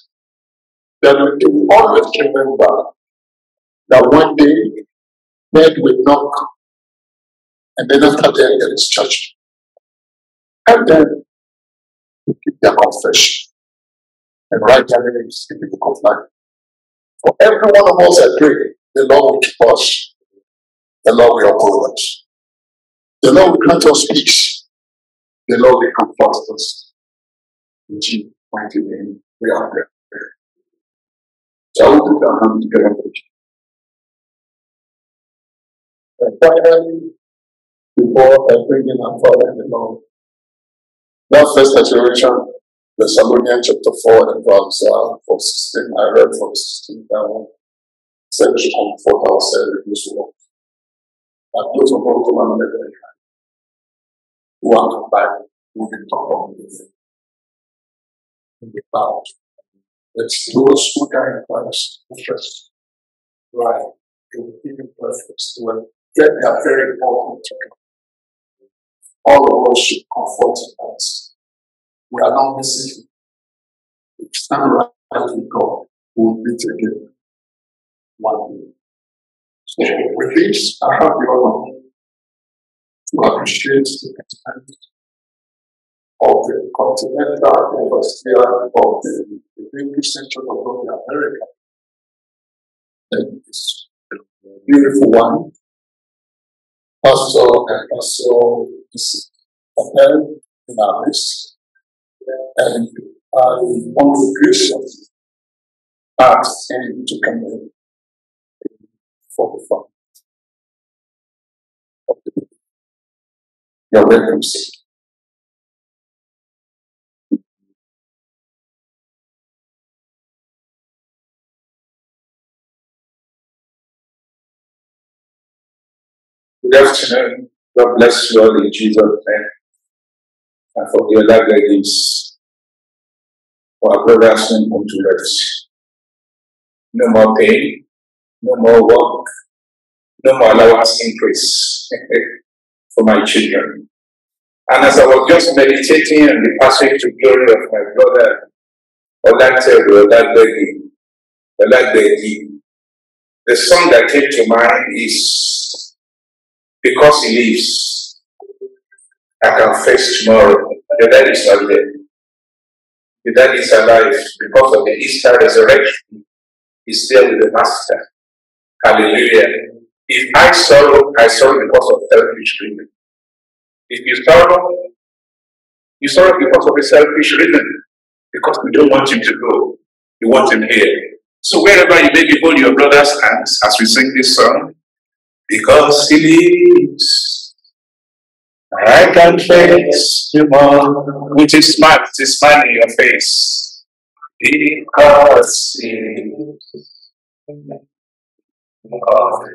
That we always remember that one day death will knock, and then after that there is judgment. And then we keep their confession and write their names in the book of life. For every one of us, I pray, the Lord will keep us, the Lord will uphold us, the Lord will grant us peace, the Lord will comfort us. In Jesus' mighty name, we are praying. So I put our hands together for. And finally, before I bring in our Father in the Lord, that first declaration, Thessalonians chapter 4 and verse uh, 4, 16, I read from 16 down, said we should comfort ourselves in this world. And those of us who are who are combined, who can talk about it in the cloud. It's those who die Christ first. Right. Will give him purpose. Will get their very important to God. All of us should comfort us. We are not missing. If stand right with God, we will meet again one day. So with this, I have the honor to appreciate the time of the Continental University of the, English Center of North America. And this beautiful one, Pastor and Pastor Mrs. Appel, in our midst. And I want the grace of ask him to come in for the fun. You're. Good afternoon. God bless you all in Jesus' name. And for the other ladies, for our brothers and home to rest. No more pain, no more work, no more allowance increase for my children. And as I was just meditating on the passage to glory of my brother, Olateru Olagbegi, Olagbegi, the song that came to mind is because he lives, I can face tomorrow. The dead is not dead. The dead is alive because of the Easter resurrection. He's there with the Master. Hallelujah. If I sorrow, I sorrow because of selfish reason. If you sorrow, you sorrow because of a selfish reason. Because we don't want him to go. We want him here. So wherever you may be, hold your brother's hands as we sing this song because he lives. I can face tomorrow with a smile, with a smile in your face. Because he lives. Is God.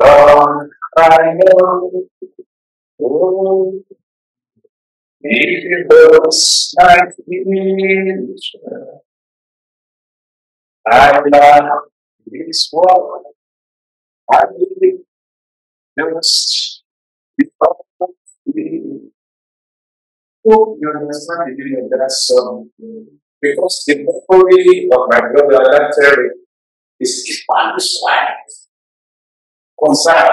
God, I know. Oh, he looks like future. I love this world. I live just because of you. Hope you understand the meaning of that song. Because the memory of my brother Terry is Spanish life. Concern.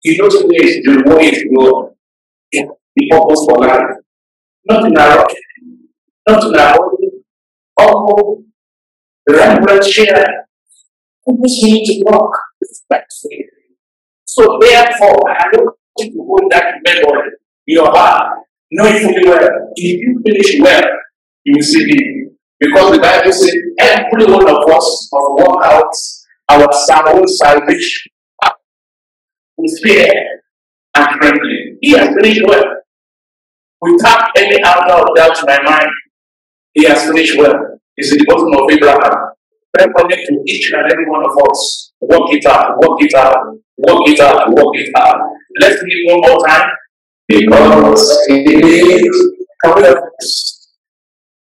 He knows the way the way goes. The purpose for life. Not in our not in our own Remembrance share who's need to walk respectfully. So therefore, I don't want you to hold that memory in your heart, knowing fully well, if you finish well, you will see him. Because the Bible says every one of us must walk out our own salvation with fear and trembling. He has finished well. Without any outer of doubt in my mind, he has finished well He's in the bosom of Abraham. Reckoning to each and every one of us. Work it out, work it out, work it out, work it out. Let's read one more time. Because it is.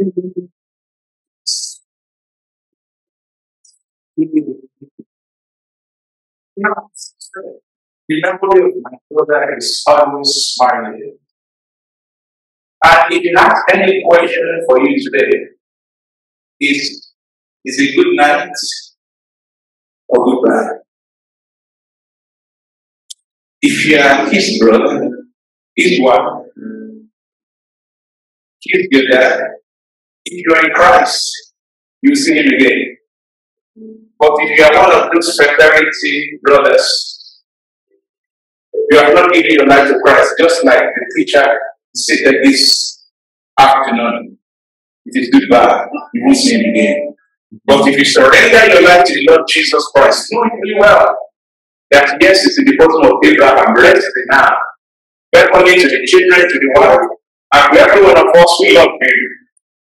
of my brother is always smiling. And if you ask any question for you today, is is a good night or goodbye? If you are his brother, his wife, his dad, if you are in Christ, you see him again. But if you are one of those fraternity brothers, you are not giving your life to Christ, just like the preacher said this afternoon. It is goodbye. You won't see him again. But if you surrender your life to the Lord Jesus Christ, know really well that yes, it's in the bosom of Abraham, rest now. Welcoming to the children, to the wife, and to every one of us, we love you.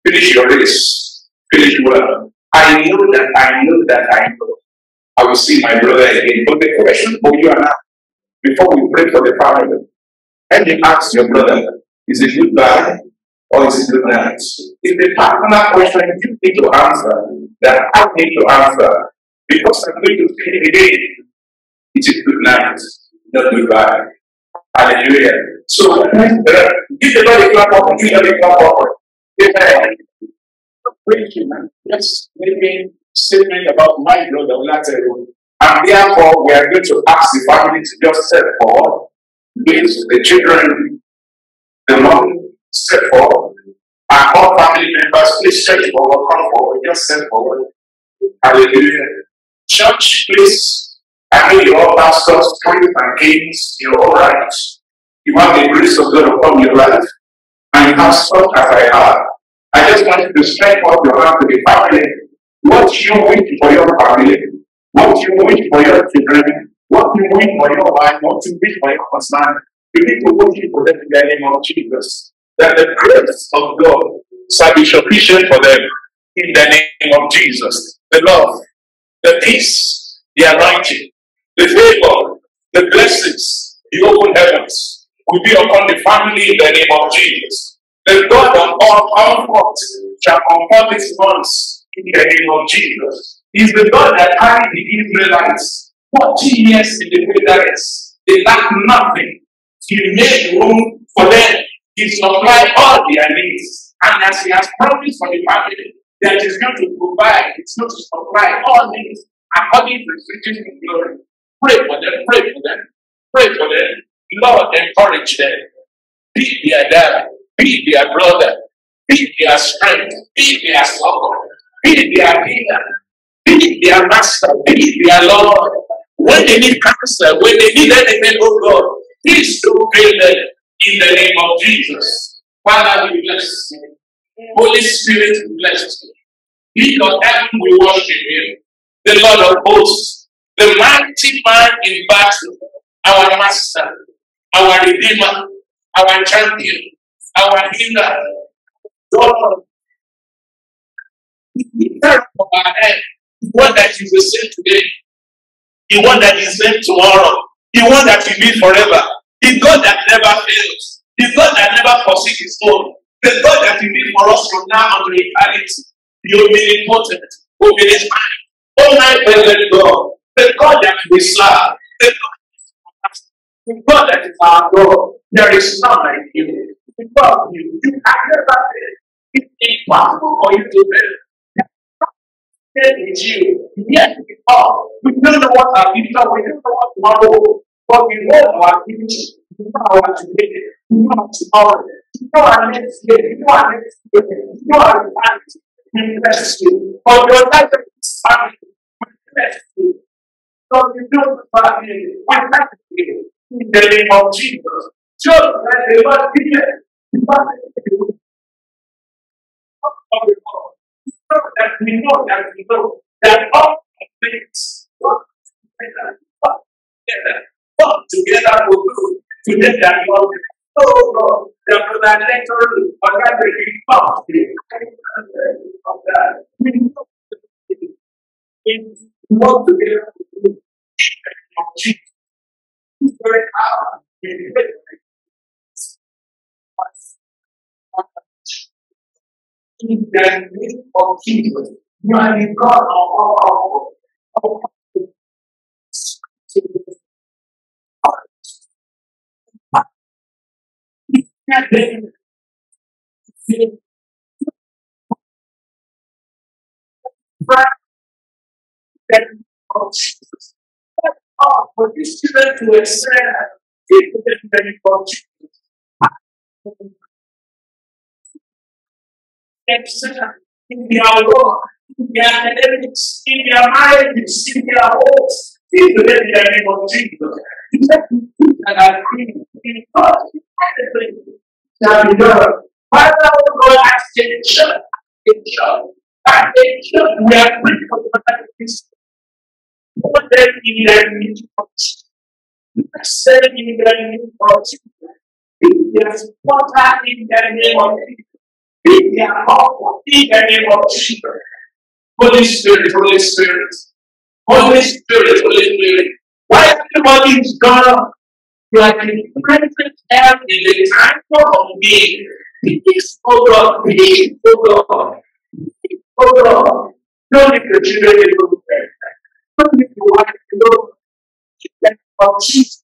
Finish your race. Finish well. I know that I know that I know. I will see my brother again. But the question for you and I, before we pray for the family, and me ask your brother, is it goodbye or is it good night? It's a personal question you need to answer that I need to answer because I'm going to say it again. It's a good night, not goodbye. Hallelujah. So, give the Lord up, give the Lord a clap up. Preaching, just making statement about my brother, Olateru. And therefore, we are going to ask the family to just step forward. Please, the children, the mom, step forward. And all family members, please step forward, come forward, just step forward. Hallelujah. Church, please. I know you're all pastors, priests, and kings. You're all right. You have the grace of God upon your life. And you have such as I have. I just want you to stretch out your hand to the family. What you wish for your family, what you wish for your children, what you wish for your wife, what you wish for your husband, you need to worship for them in the name of Jesus. That the grace of God shall be sufficient for them in the name of Jesus. The love, the peace, the anointing, the favor, the blessings, the open heavens will be upon the family in the name of Jesus. The God of all comfort shall comfort his ones in the name of Jesus. He's the God that carried the Israelites 40 years in the wilderness. They lacked nothing. He made room for them. He supplied all their needs. And as he has promised for the family, that is going to provide, it's going to supply all needs according to his riches in glory. Pray for them, pray for them, pray for them. Lord, encourage them. Be their dad, be their brother, be their strength, be their support, be their leader, be their master, be their Lord. When they need counsel, when they need anything, oh God, please do pay them in the name of Jesus. Father, we bless you. Holy Spirit, we bless you. He of heaven, we worship him. The Lord of hosts, the mighty man in battle, our master, our redeemer, our champion, our healer, God. The top of our head, the one that the same today, the one that is same tomorrow, the one that will be forever, the God that never fails, the God that never forsakes his own, the God that will be for us from now unto eternity, the omnipotent, omniscient, oh my beloved God, the God that we serve, the God that is our God. There is none like you. Because you, you have never failed. It's impossible for you to fail. With you, yes, because we don't know what our future, we don't know what tomorrow, but we know our future, we know our today, we know tomorrow, we know our next year, we know our next year, we know our eternity. We bless you. For your life is family, we bless you. So you know the family, we bless you. In the name of Jesus. Just like the Lord did. That we know that we know that all things work together, work together for good to them that him. Oh God, the planetary organic part of that. We know we work together. Um, in the name of Jesus, you are the God of all. Oh, for these children to excel, give them the name. Excel in their work, in their academics, in their marriages, in their homes. Them the name of Jesus. Let me put an agreement in God, everything shall be done. Father, God, as a church, a church, a church, we are praying for the peace. Put them in the name of Jesus. Say in the name of Jesus. Be their supporter in the name of Jesus. Be their helper in the name of Jesus. Holy Spirit, Holy Spirit, Holy Spirit, Holy Spirit. Why everybody is gone? You are the present help in the time of me. Peace, oh God, peace, oh God, peace, oh God. Don't need the children go Don't need the wife to go. Let of Jesus.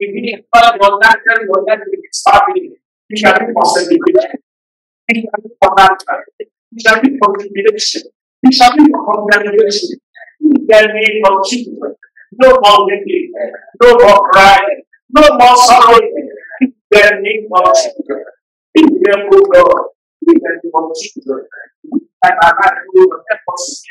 If you God was naturally was naturally starting, you shall be celebration. You shall be laughter. You shall be jubilation. You shall be congratulation. In the name of Jesus. No more weeping. No more crying. No more sorrowing. Name of Jesus. In the name of God. In the name of Jesus. And I have to help us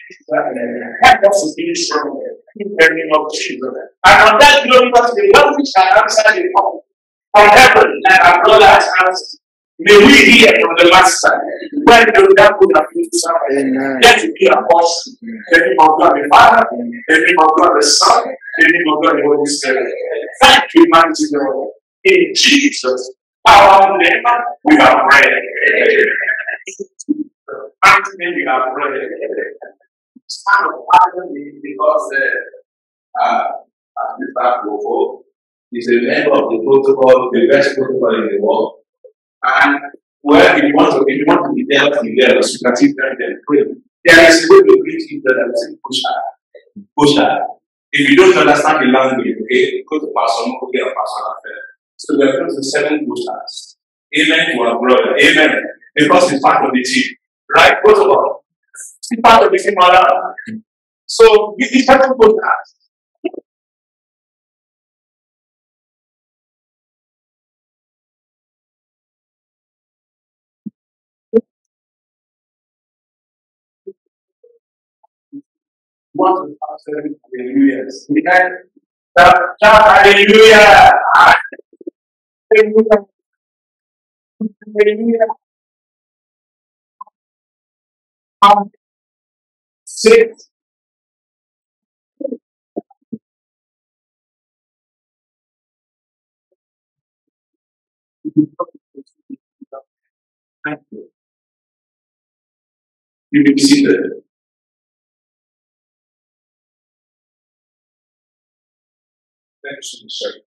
help us to be strong in the name of Jesus. And on that glorious day, when we shall answer the call from heaven and our brothers answer, may we hear from the Master when the would have been something. Let it be a us. The name of God the Father, the name of God the Son, the name of God the Holy Spirit. Thank you, mighty God. In Jesus' our name, we have prayed. Mighty name, we have prayed. It's kind of hard because uh, uh, Mr. Bofo is a member of the protocol, the best protocol in the world. And well, if you want to, if you want to be there, be there, you can sit there and pray. There is a way to greet each other and say, push her, push her. If you don't understand the language, okay, go to Pastor Mokoke or Pastor Affair. So we are going to seven pushers. Amen to our brother. Amen. Because he's part of the team. Right? Protocol. He's part of the team. Around. So it's seven pushers. want to serving hallelujahs. Shout hallelujah. Hallelujah. Hallelujah. Um, Six. Thank you. You can see the circle.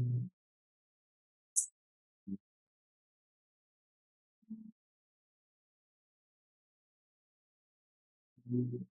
Thank mm -hmm. you.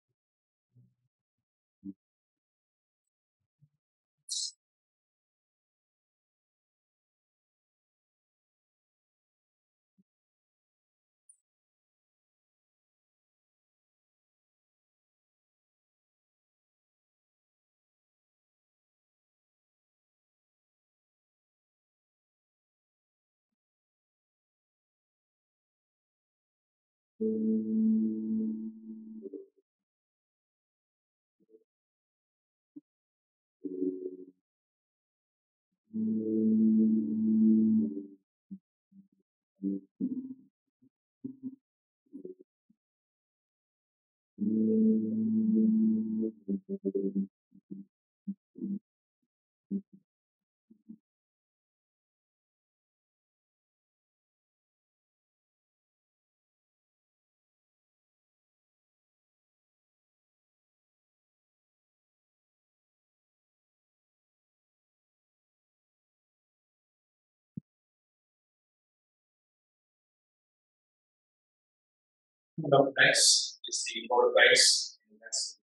Up next is the voter base, and that's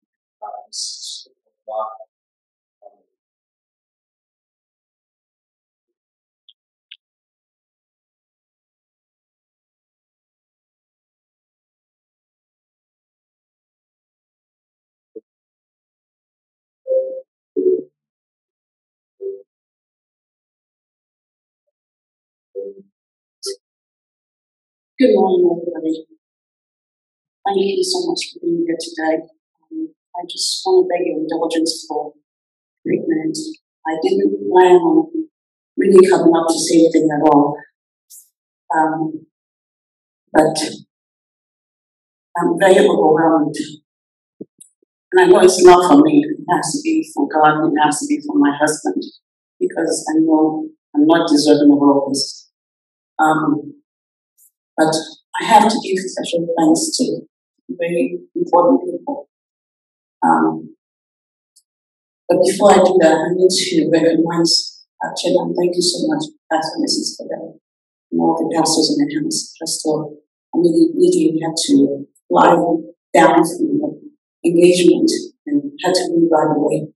um, s- lot. Um, Good morning, everybody. Thank you so much for being here today. Um, I just want to beg your indulgence for three minutes. I didn't plan on really coming up to say anything at all. Um, but I'm very overwhelmed. And I know it's not for me, it has to be for God, it has to be for my husband, because I know I'm not deserving of all this. Um, but I have to give special thanks to very important people. Um, but before I do that, I need to recognize uh, Children. Thank you so much, Pastor Mrs. Fidel, and all the pastors in the. Just so I really, really had to fly down from the engagement and had to move leave right away.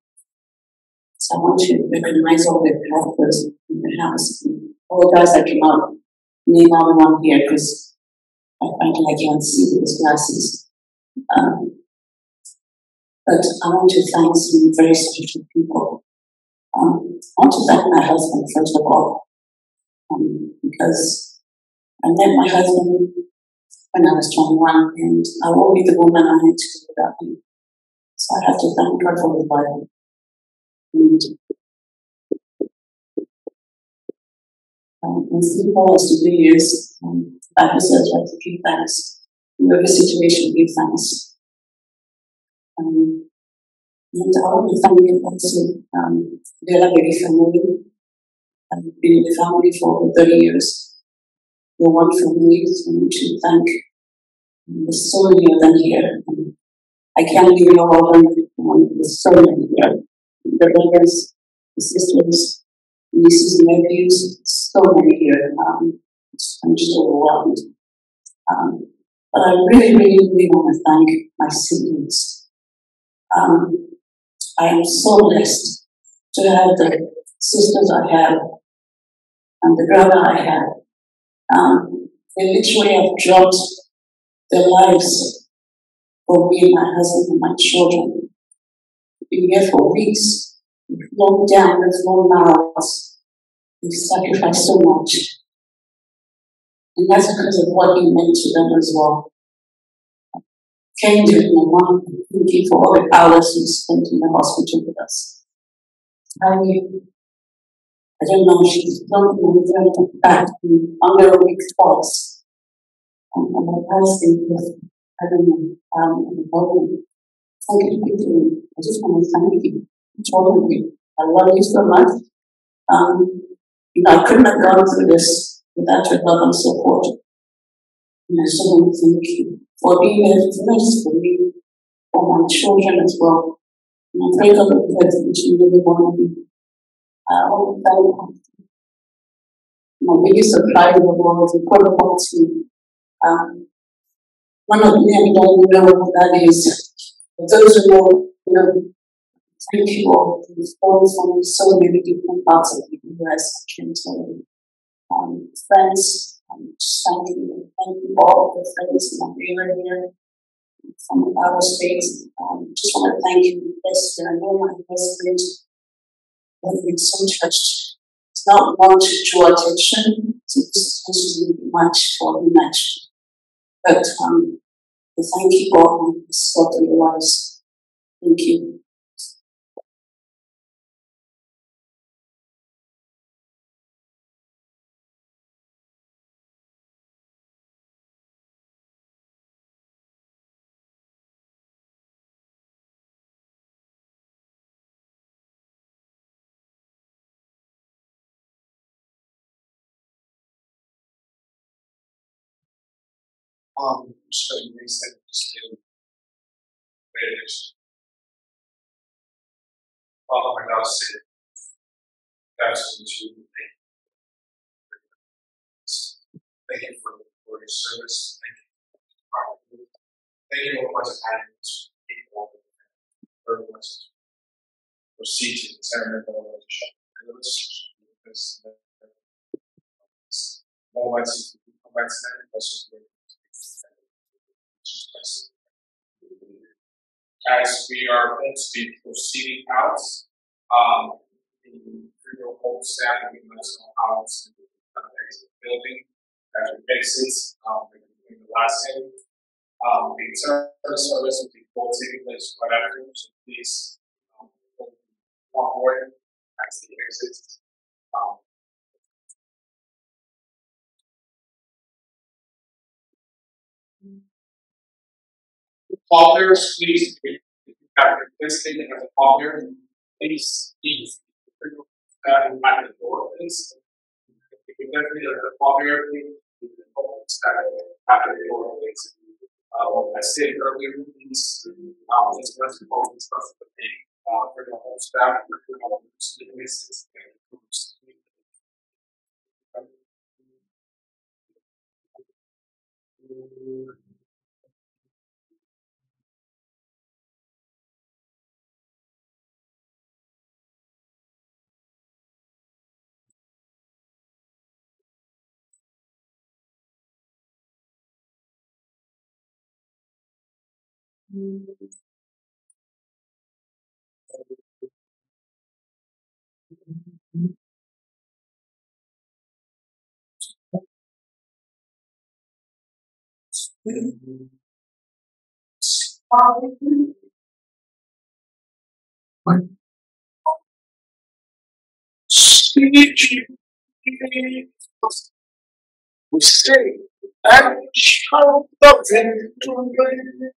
So I want to recognize all the helpers in the house. All the guys that came out, name all one here because I I can't see with glasses. Um, but I want to thank some very special people. Um, I want to thank my husband, first of all, um, because I met my husband when I was 21, and I won't be the woman I am today without him. So I have to thank God for the Bible. And, um, and Steve Paul to years, um, Bible says, right, to give thanks. In situation, give thanks. Um, and I want to thank also um, the family. I've been in the family for 30 years. The one family, I want to thank there's so many of them here. I can't give you all of them. Um, there's so many here. The brothers, the sisters, nieces and nephews, so many here. Um, I'm just overwhelmed. Um, but I really, really, really want to thank my siblings. Um, I am so blessed to have the sisters I have and the brother I have. Um, they literally have dropped their lives for me my husband and my children. Been here for weeks, locked down long no They've sacrificed so much. And that's because of what you meant to them as well. Came you my mom, thank you for all the hours you spent in the hospital with us. You I don't know, she's not going back under a week twice um, and my person with having um, involvement. Thank you, you. I just want to thank you, of you. I love you so much. Um, you know, I couldn't have gone through this without your love and support. And I so want to thank you for being there for me, for my children as well. And I pray God will bless each and every one of you. I want to thank. My biggest surprise of all is the protocol to um, one of them don't know what that is. Those who know, you know, thank you all for from so many different parts of the US, Canton, um, friends, um, thank you, thank you all the friends in Nigeria here from our states. Um, just want to thank you, Esther. I know my husband been so touched. It's not one to draw attention, it's just much for the match. But um, thank you, God, and stop your lives. Thank you. Um, meditation. Father, my God, say, that's what you thank you. Thank you for, for your service. Thank you for your Thank you for much very much proceed to the ceremony of the. Because Almighty, Almighty, as we are going to be proceeding out, um, the home staff will be know how to the building as we um, in the last end. Um, the service service will be taking place right after, so please, um, on board as the exit. Um, Fathers, please, if you have participated as a father, please, please, uh, the door, please. If you as a father, please, at the door, please. Uh, I said earlier, please, um, this was involved in stuff with the uh, the whole staff, for the whole students, and We say, and shout the victory.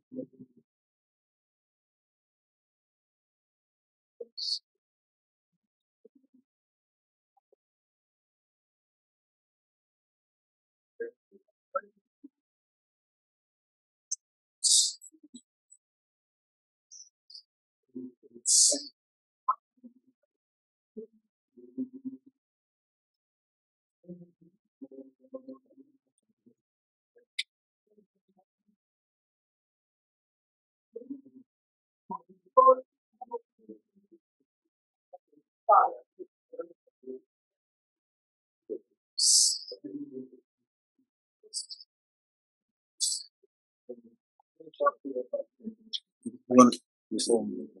little The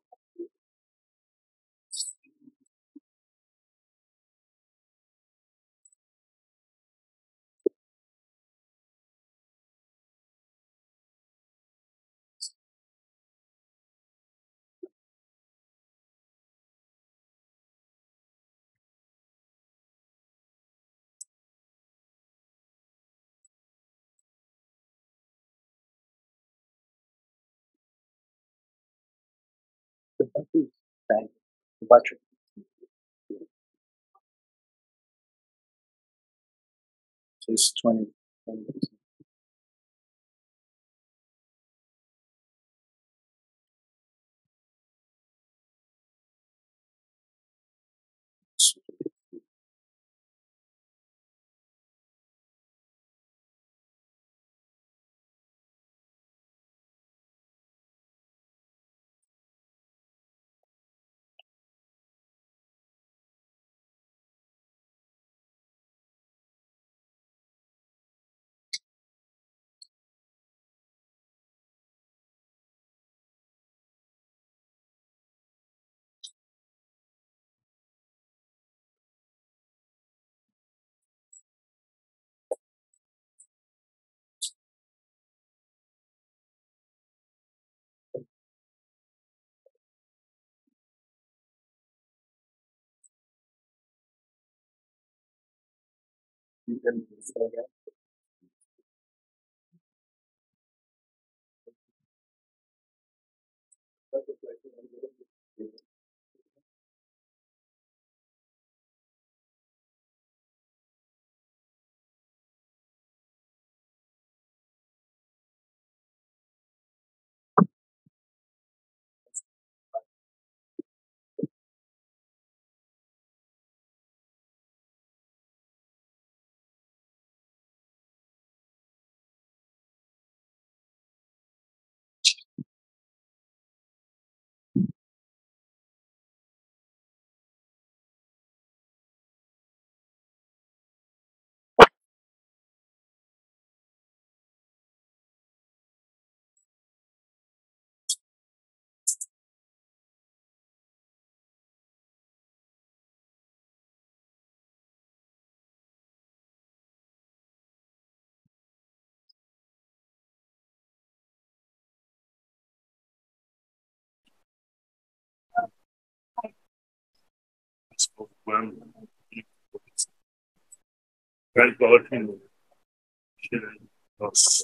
bad. The battery. So it's 20. in, in Minnesota. it's overwhelming. Great sharing us.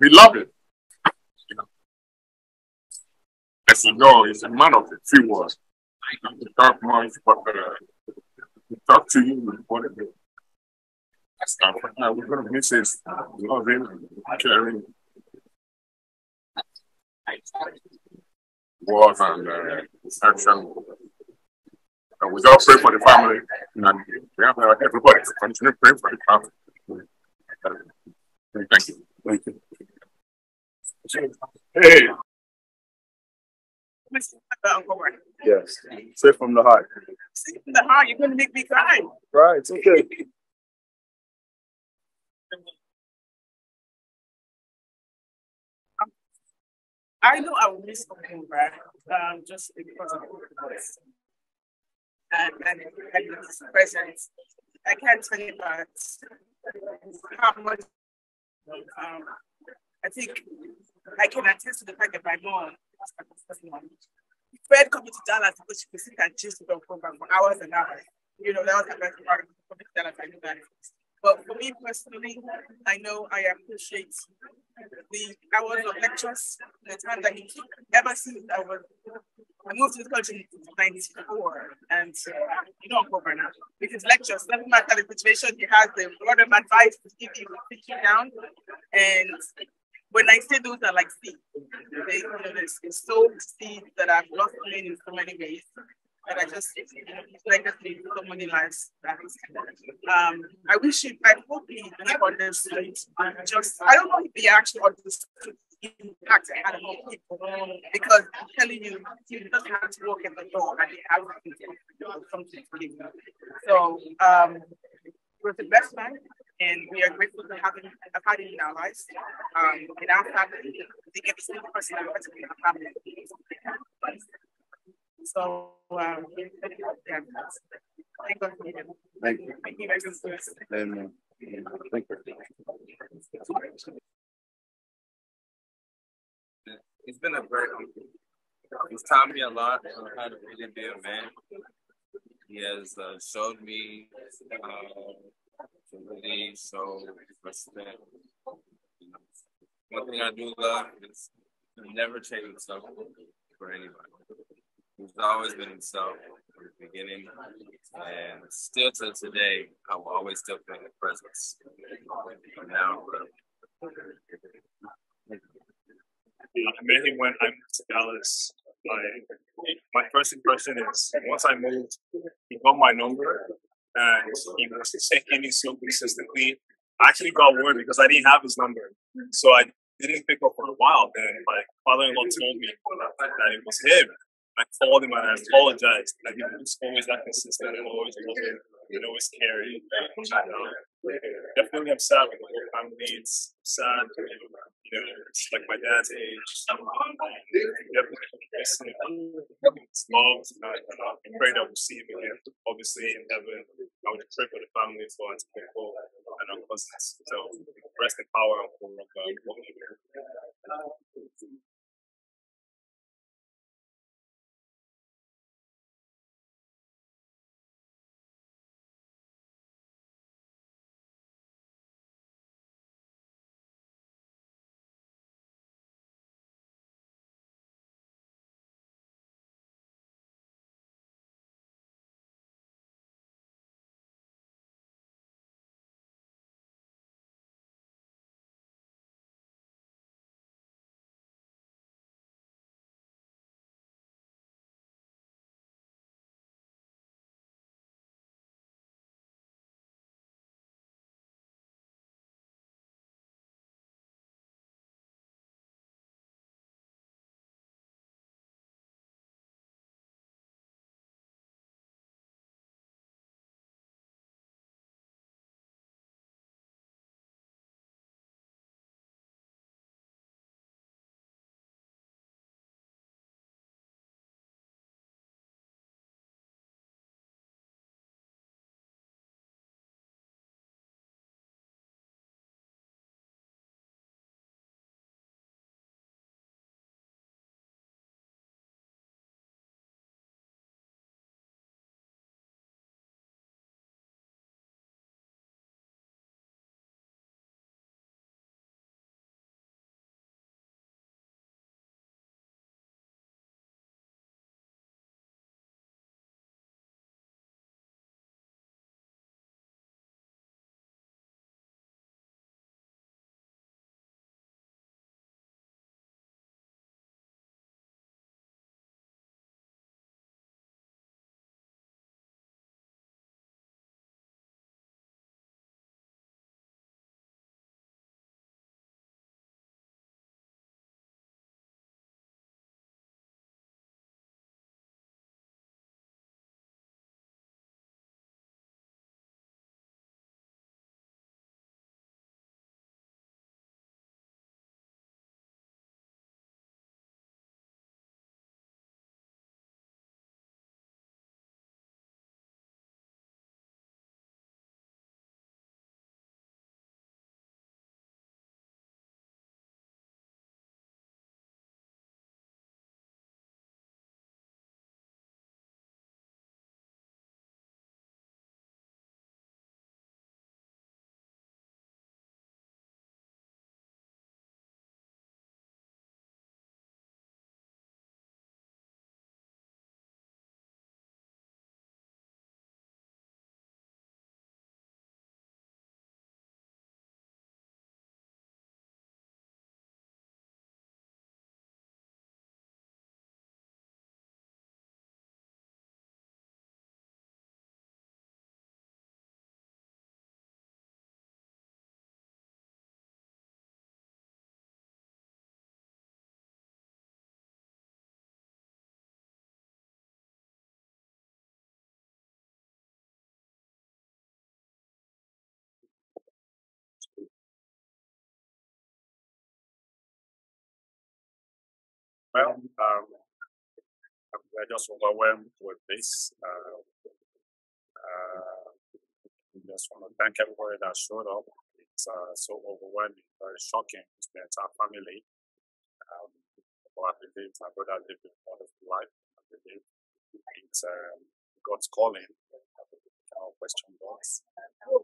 Beloved, you know, as you know, he's a man of the few words. Not to talk much, but uh, to talk to you what it is. Uh, now we're going to miss his loving, caring words and uh, action. And we all pray for the family, and we have uh, everybody to continue praying for the family. Thank you. Thank you. Hey, Yes. Say from the heart. the heart, you're gonna make me cry. Right. It's okay. I know I will miss Okumba, um, just because of voice. And, and, and his presence. I can't tell you about how much, um, I think I can attest to the fact that my mom, Fred coming to Dallas because she could sit and choose to go program for hours and hours. You know, that was the best part of coming to Dallas. I knew that. But for me personally, I know I appreciate the hours of lectures, the time that he took. Ever since I was, I moved to the country in '94, and uh, you know, I'm over now. With his lectures, doesn't matter the situation, he has the word of advice to give you, sit you down. And when I say those are like seeds, they, you know, there's so seeds that I've lost in so many ways. That I just, know, his legacy so many lives. Um, I wish he, I hope he, he understood. Just, I don't know if he actually understood the impact it had on people because I'm telling you, he doesn't have to walk in the door and he has something to give you. So, um, was the best man, and we are grateful to have him, have had him in our lives. Um, in our family, I think every single person I've in our family. So, um, yeah, thank God for him. Thank you. Thank you very much. Amen. Thank you. It's been a great He's taught me a lot on how to really be a man. He has uh, showed me uh, to really show respect. You know, one thing I do love is never change himself for anybody. He's always been himself from the beginning, and still to today, I will always still feel his presence. From now, I met him when I moved to Dallas. My, my first impression is once I moved, he got my number and he was checking me so consistently. I actually got worried because I didn't have his number. So I didn't pick up for a while. Then my father in law told me that it was him. I called him and I apologized. Like he was always that consistent and always loving and always caring. Definitely I'm sad with the whole family. It's sad. You know, it's like my dad's age. Definitely miss him. It's loved. Uh, I that we'll see him again. Obviously in heaven. I would pray for the family as well as people and our cousins. So rest in power for uh, well. Um, we're just overwhelmed with this. Uh, uh, just want to thank everybody that showed up. It's uh, so overwhelming, very shocking to the entire family. Um, but I believe my brother lived a wonderful life. I believe it's um, God's calling. Our question was,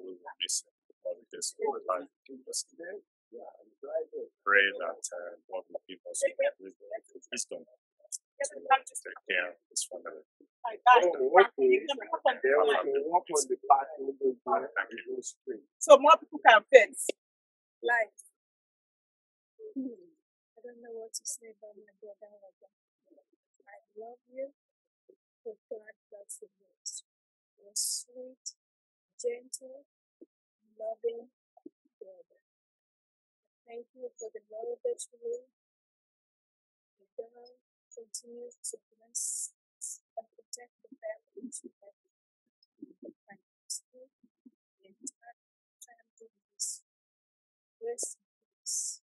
we will miss him. But it is life. Pray that uh, God will give us wisdom to take care of this family. So more people can fix life. Hmm. I don't know what to say about my brother. I love you. For God bless the most. You're sweet, gentle, loving brother. Thank you for the love that you God Continue to bless and protect the family that you have. And the entire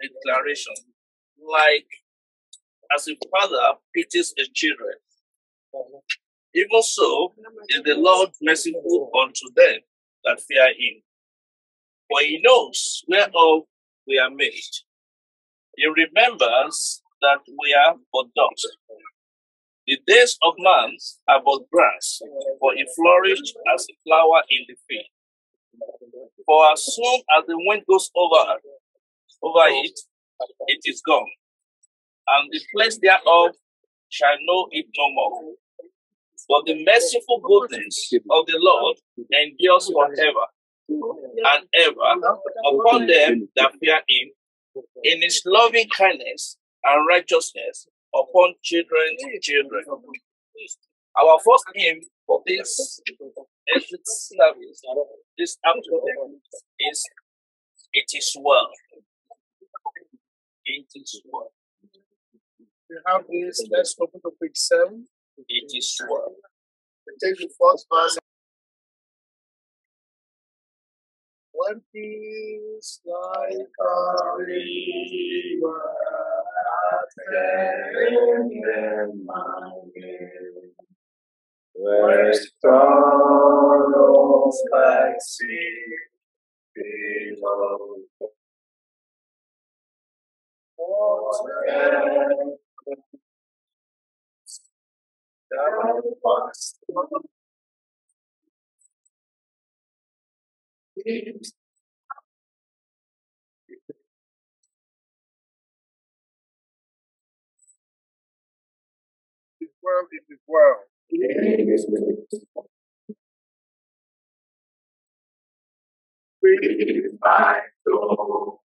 declaration. Like as a father pities his children, even so is the Lord merciful unto them that fear him. For he knows whereof we are made. He remembers that we are but dust. The days of man are but grass, for he flourished as a flower in the field. For as soon as the wind goes over, over it, it is gone, and the place thereof shall know it no more. But the merciful goodness of the Lord endures forever and ever upon them that fear him in his loving kindness and righteousness upon children's children. Our first hymn for this exit service this afternoon is It is Well. It is well. We have this. Let's open to page seven. It is well. We take the first verse. When peace like a river attended my way, where sorrows like sea below. It is well, it is well.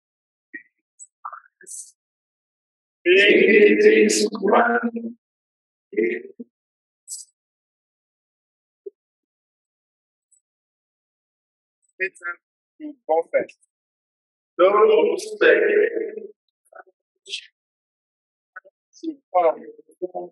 It is well. Satan to. Those come.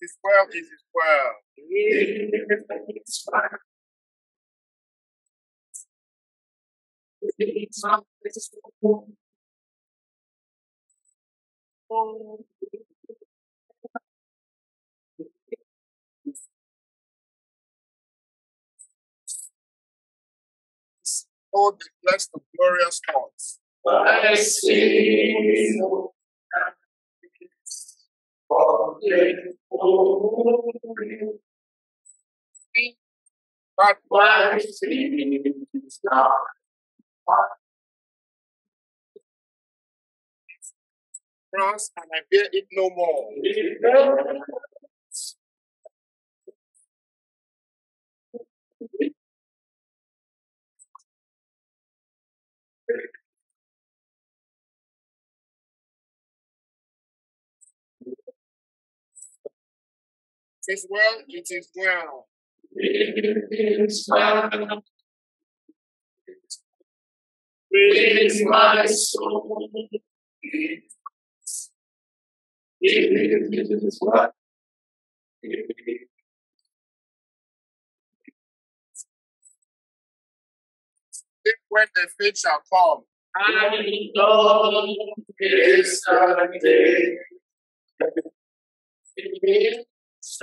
Gather It is well, it is well. Oh, the blessed the glorious ones. But my sins not cross and I bear it no more. It is well, it is well. It is well with my soul. It is. Think when the faith shall come. I know it's a day. It is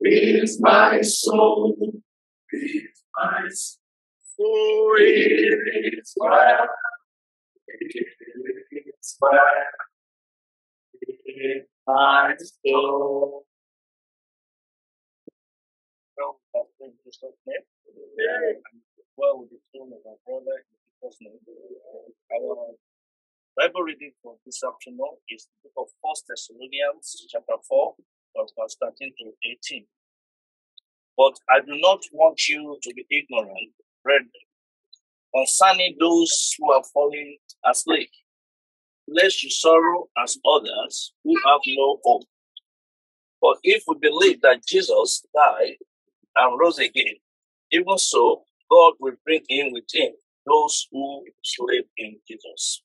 With my soul, my soul is glad. It's glad in my soul. Well, that's just okay. Well, with the tone of our. Our Bible reading for this afternoon is the book of First Thessalonians, chapter 4, from verse 13 to 18. But I do not want you to be ignorant, brethren, concerning those who are falling asleep, lest you sorrow as others who have no hope. But if we believe that Jesus died and rose again, even so, God will bring in with him those who sleep in Jesus.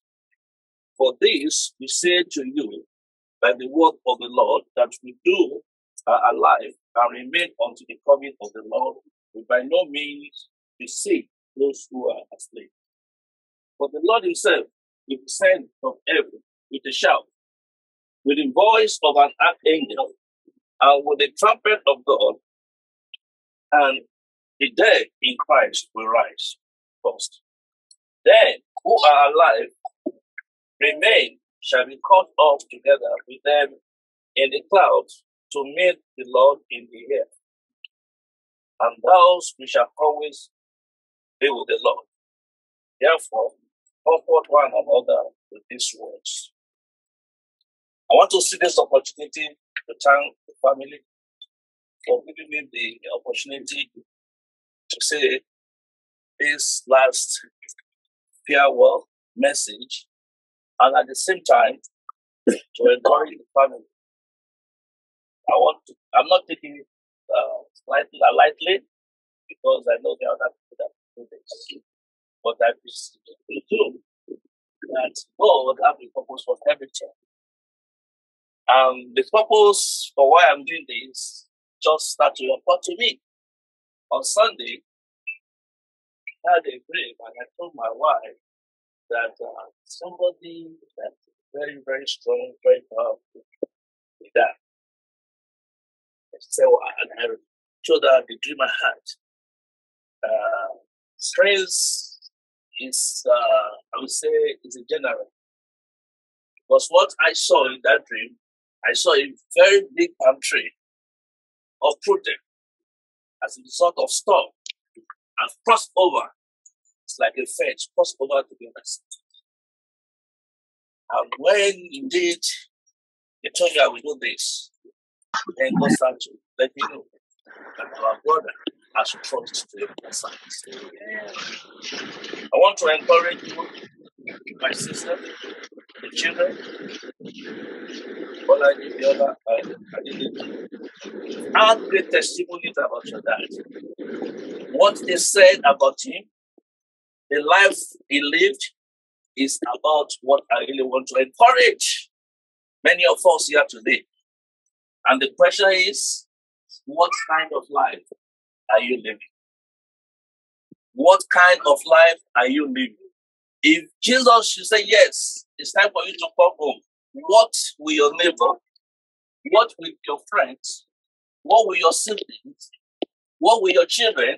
For this we say to you by the word of the Lord that we do uh, are alive and remain unto the coming of the Lord, will by no means deceive those who are asleep. For the Lord himself will descend from heaven with a shout, with the voice of an archangel, and with the trumpet of God, and the dead in Christ will rise first. Then who are alive remain shall be caught up together with them in the clouds to meet the Lord in the air. And those we shall always be with the Lord. Therefore, comfort one another with these words. I want to see this opportunity to thank the family for giving me the opportunity to say this last farewell message and at the same time to encourage the family. I want to, I'm not taking it uh, slightly, uh, lightly because I know there are other people that do this. But I presume that God have a purpose for everything. Um, the purpose for why I'm doing this just started to report to me. On Sunday, I had a dream and I told my wife that uh, somebody that's very, very strong, very powerful, that. So I, I told her the dream I had. Uh, is, uh, I would say, is a general. Because what I saw in that dream, I saw a very big palm tree of uprooted as a result of storm and crossed over. It's like a fence crossed over to be honest. And when indeed they told me I will do this, then God started to let me know that our brother has trust to the. I want to encourage you, my sister, the children, but I did the other, I, I did it. Have great testimonies about your dad. What they said about him, the life he lived, is about what I really want to encourage many of us here today. And the question is, what kind of life are you living? What kind of life are you living? If Jesus should say, yes, it's time for you to come home, what will your neighbor, what will your friends, what will your siblings, what will your children,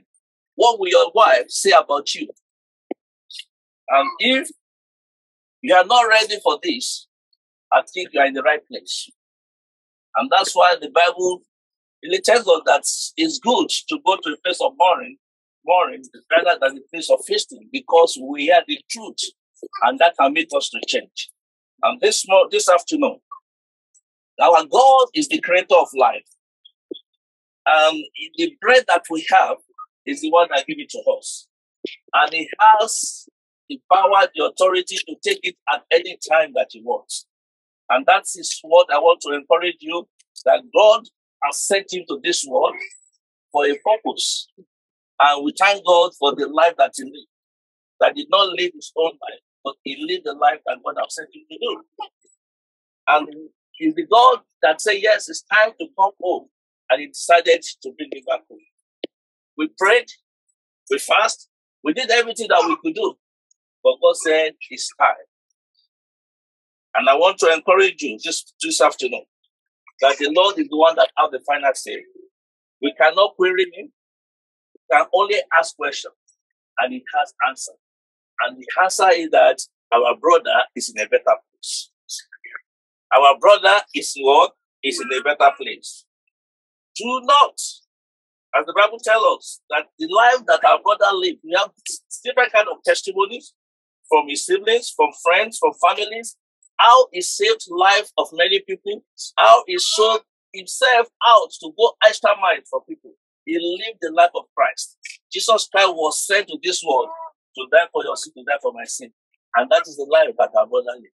what will your wife say about you? And if you are not ready for this, I think you are in the right place. And that's why the Bible really tells us that it's good to go to a place of mourning, mourning rather than a place of feasting, because we hear the truth, and that can make us to change. And this this afternoon, our God is the creator of life. And the bread that we have is the one that gives it to us. And He has the power, the authority to take it at any time that He wants. And that is what I want to encourage you that God has sent him to this world for a purpose. And we thank God for the life that he lived. That did not live his own life, but he lived the life that God has sent him to do. And he's the God that said, Yes, it's time to come home. And he decided to bring me back home. We prayed, we fasted, we did everything that we could do. But God said, It's time. And I want to encourage you just this afternoon that the Lord is the one that has the final say. We cannot query him. We can only ask questions and he has answer. And the answer is that our brother is in a better place. Our brother is what? Is in a better place. Do not, as the Bible tells us, that the life that our brother lived, we have different kind of testimonies from his siblings, from friends, from families, how he saved life of many people, how he sold himself out to go extra mile for people. He lived the life of Christ. Jesus Christ was sent to this world to die for your sin, to die for my sin. And that is the life that brother lived.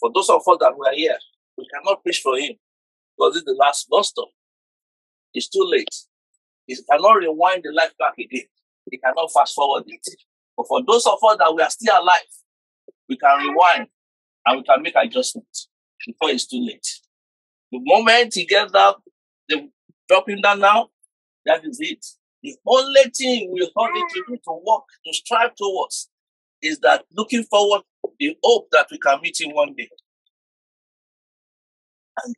For those of us that were here, we cannot preach for him because is the last stop. It's too late. He cannot rewind the life back again. He cannot fast forward it. But for those of us that we are still alive, we can rewind and we can make adjustments before it's too late. The moment he gets that, the dropping down now, that is it. The only thing we it to do to work, to strive towards, is that looking forward, the hope that we can meet him one day. And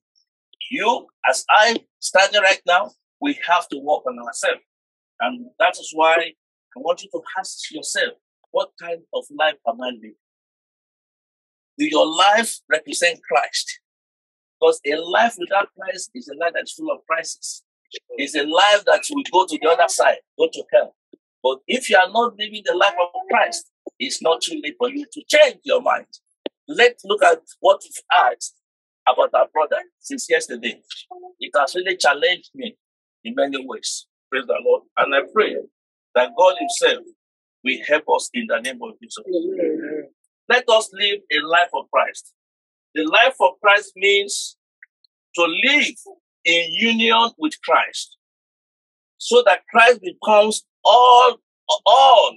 you, as I standing right now, we have to work on ourselves. And that is why I want you to ask yourself, what kind of life am I living? Do your life represent Christ? Because a life without Christ is a life that's full of crisis. It's a life that will go to the other side, go to hell. But if you are not living the life of Christ, it's not too late for you to change your mind. Let's look at what we've asked about our brother since yesterday. It has really challenged me in many ways. Praise the Lord. And I pray that God Himself will help us in the name of Jesus. Let us live a life of Christ. The life of Christ means to live in union with Christ so that Christ becomes all, all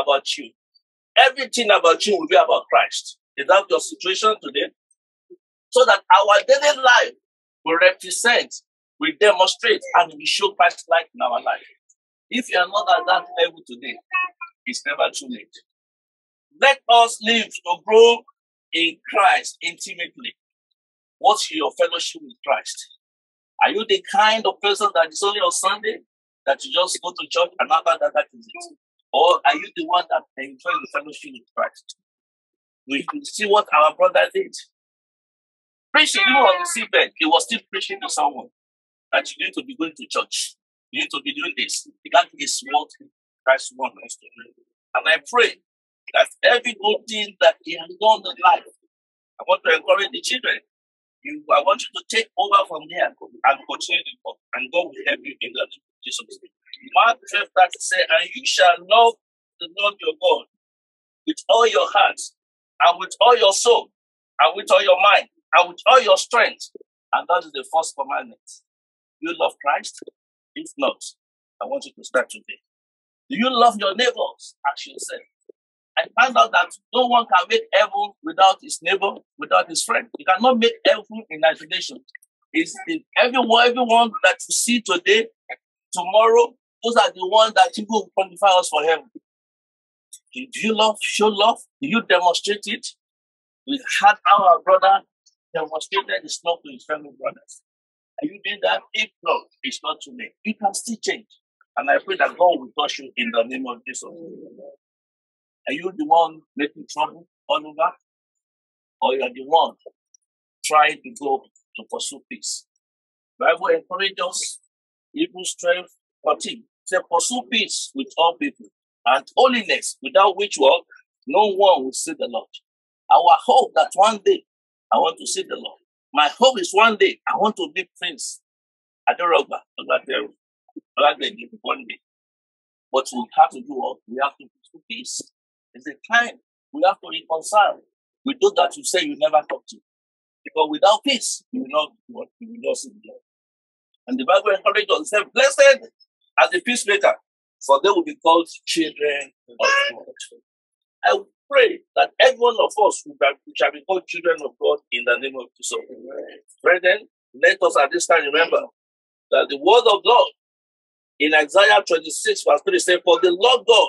about you. Everything about you will be about Christ. Is that your situation today? So that our daily life will represent, will demonstrate, and will show Christ light in our life. If you are not at that level today, it's never too late. Let us live to grow in Christ intimately. What's your fellowship with Christ? Are you the kind of person that is only on Sunday that you just go to church and after that, that is it? Or are you the one that enjoys the fellowship with Christ? We can see what our brother did. Preaching, even on the seabed, he was still preaching to someone that you need to be going to church. Need to be doing this. That is what Christ wants us to do. And I pray that every good thing that he has done in life, I want to encourage the children. You, I want you to take over from there and continue the work, and God will help you in the name of Jesus. Mark 12 30 say, And you shall love the Lord your God with all your heart, and with all your soul, and with all your mind, and with all your strength. And that is the first commandment. You love Christ? If not, I want you to start today. Do you love your neighbors? Ask yourself. I found out that no one can make heaven without his neighbor, without his friend. You cannot make heaven in isolation. It's everyone, everyone that you see today, tomorrow, those are the ones that people will qualify us for heaven. Do you love, show love? Do you demonstrate it? We had our brother demonstrated his love to his fellow brothers. You doing that? If not, it's not too late. You can still change. And I pray that God will touch you in the name of Jesus. Are you the one making trouble all over? Or are you are the one trying to go to pursue peace? Bible encourages us, Hebrews 12, 14. Say, pursue peace with all people and holiness, without which work no one will see the Lord. Our hope that one day I want to see the Lord. My hope is one day I want to be Prince I don't Aderogba, Olagbegi, one day. But we have to do what? We have to pursue peace. It's a time we have to reconcile with those that you say you never talk to. Because without peace, you will not what you will not see. And the Bible encourages us, Blessed are the peacemaker, for they will be called children of God. I pray that every one of us will be, shall be called children of God in the name of Jesus. Brethren, let us at this time remember that the word of God in Isaiah 26, verse 3 says, For the Lord God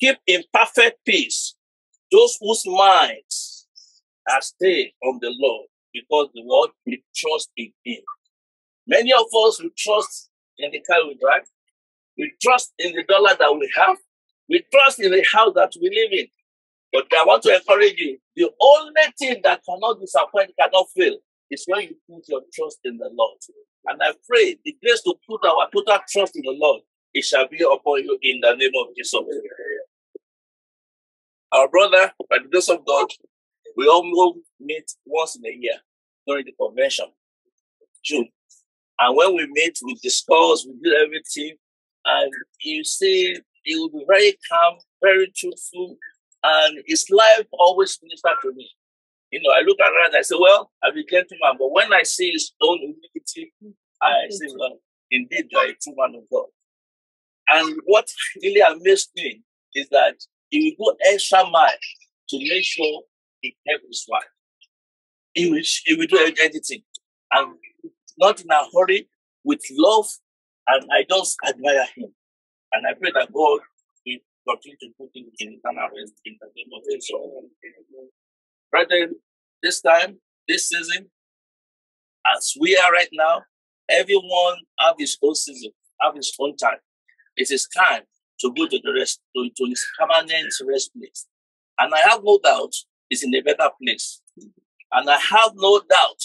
keep in perfect peace those whose minds are stayed on the Lord, because the Lord we trust in Him. Many of us will trust in the car we drive. We trust in the dollar that we have. We trust in the house that we live in. But I want to encourage you. The only thing that cannot disappoint, cannot fail, is when you put your trust in the Lord. And I pray the grace to put our total trust in the Lord, it shall be upon you in the name of Jesus. Our brother, by the grace of God, we all meet once in a year during the convention, June. And when we meet, we discuss, we do everything. And you see, he will be very calm, very truthful, and his life always ministered to me. You know, I look around, I say, well, I'm a gentleman, but when I see his own humility, I say, well, indeed, you are a true man of God. And what really amazed me is that he will go extra mile to make sure he helps his wife. He will, he will do anything. And not in a hurry, with love, and I just admire him. And I pray that God will continue to put him in rest in the name of Jesus. Brethren, this time, this season, as we are right now, everyone have his own season, have his own time. It is time to go to the rest, to, to his permanent rest place. And I have no doubt it's in a better place. And I have no doubt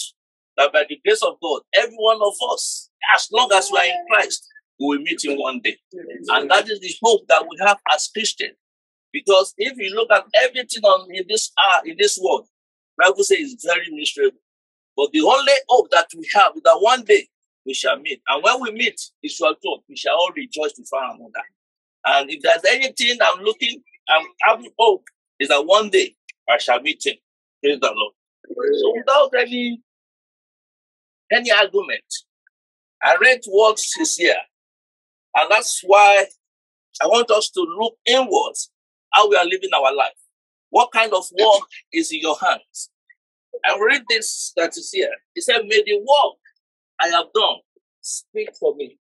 that by the grace of God, every one of us, as long as we are in Christ, we will meet him one day. And that is the hope that we have as Christians. Because if you look at everything on in this uh, in this world, Bible says it's very miserable. But the only hope that we have is that one day we shall meet. And when we meet, it shall talk. We shall all rejoice before another. And if there's anything I'm looking, I'm having hope, is that one day I shall meet him. Praise the Lord. So without any any argument, I read words this year. And that's why I want us to look inwards how we are living our life. What kind of work is in your hands? I read this that is here. It said, May the work I have done speak for me.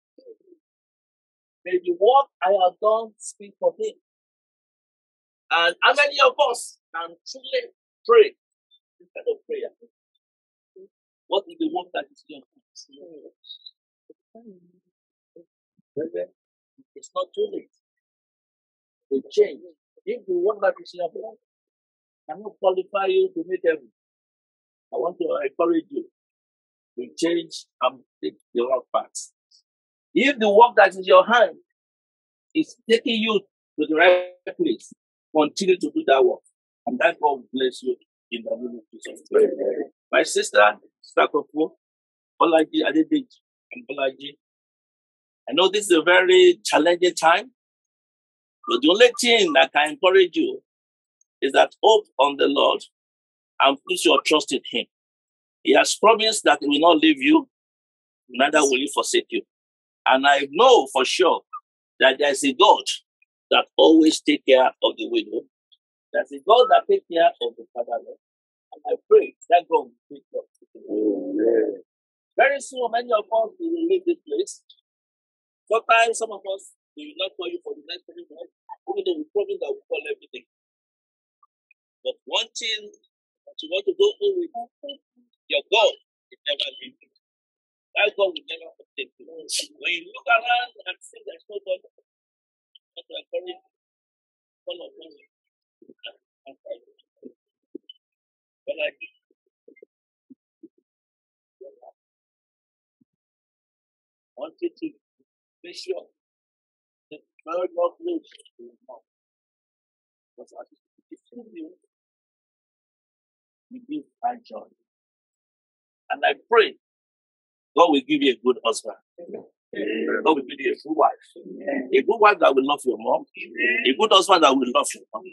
May the work I have done speak for me. And how many of us can truly pray this kind of prayer? What is the work that is in your hands? It's not too late to change. If the work that is your hands cannot qualify you to meet heaven, I want to encourage you to change and take the right path. If the work that is your hand is taking you to the right place, continue to do that work. And that God will bless you in the name of Jesus. My sister, Sakofo, Bolaji Adedeji, and Bolaji. I know this is a very challenging time, but the only thing that can encourage you is that hope on the Lord and put your trust in Him. He has promised that He will not leave you, neither will He forsake you. And I know for sure that there is a God that always take care of the widow. There's a God that take care of the fatherless. And I pray that God will take care of the Very soon, many of us will leave this place. Sometimes some of us we will not call you for the next three months, even though we promise that we call everything. But one thing that you want to go through with your God is never leave you. That God will never forsake you. When you look around and see there's no God, to encourage call upon you. But I want you to be sure that God not lose your mouth. Because as you continue, you give my joy. And I pray God will give you a good husband. God will give you a good wife. A good wife that will love your mom. A good husband that will love your mom.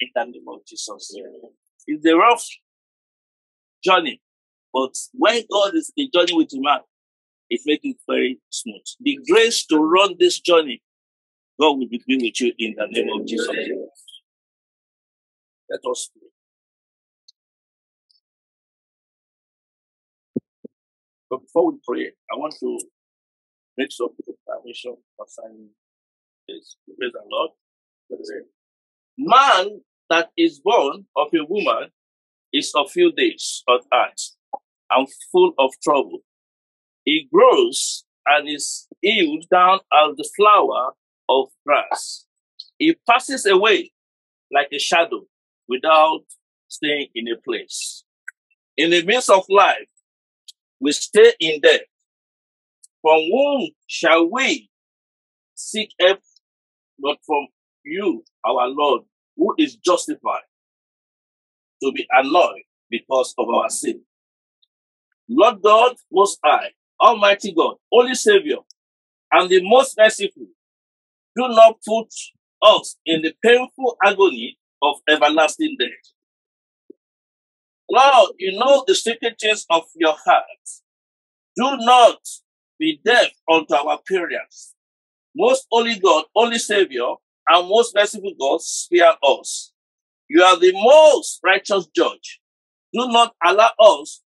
In the name of Jesus. It's a rough journey. But when God is the journey with a man, it makes it very smooth. The grace to run this journey, God will be with you in the name of Jesus. Let us pray. But before we pray, I want to make some information concerning this. Praise the Lord. Man that is born of a woman is of few days on earth and full of trouble. He grows and is healed down as the flower of grass. It passes away like a shadow without staying in a place. In the midst of life, we stay in death. From whom shall we seek help but from you, our Lord, who is justified to be annoyed because of our sin? Lord God, Most High, Almighty God, Holy Savior, and the most merciful, do not put us in the painful agony of everlasting death. Lord, you know the secret things of your heart. Do not be deaf unto our prayers. Most holy God, holy Savior, and most merciful God, spare us. You are the most righteous judge. Do not allow us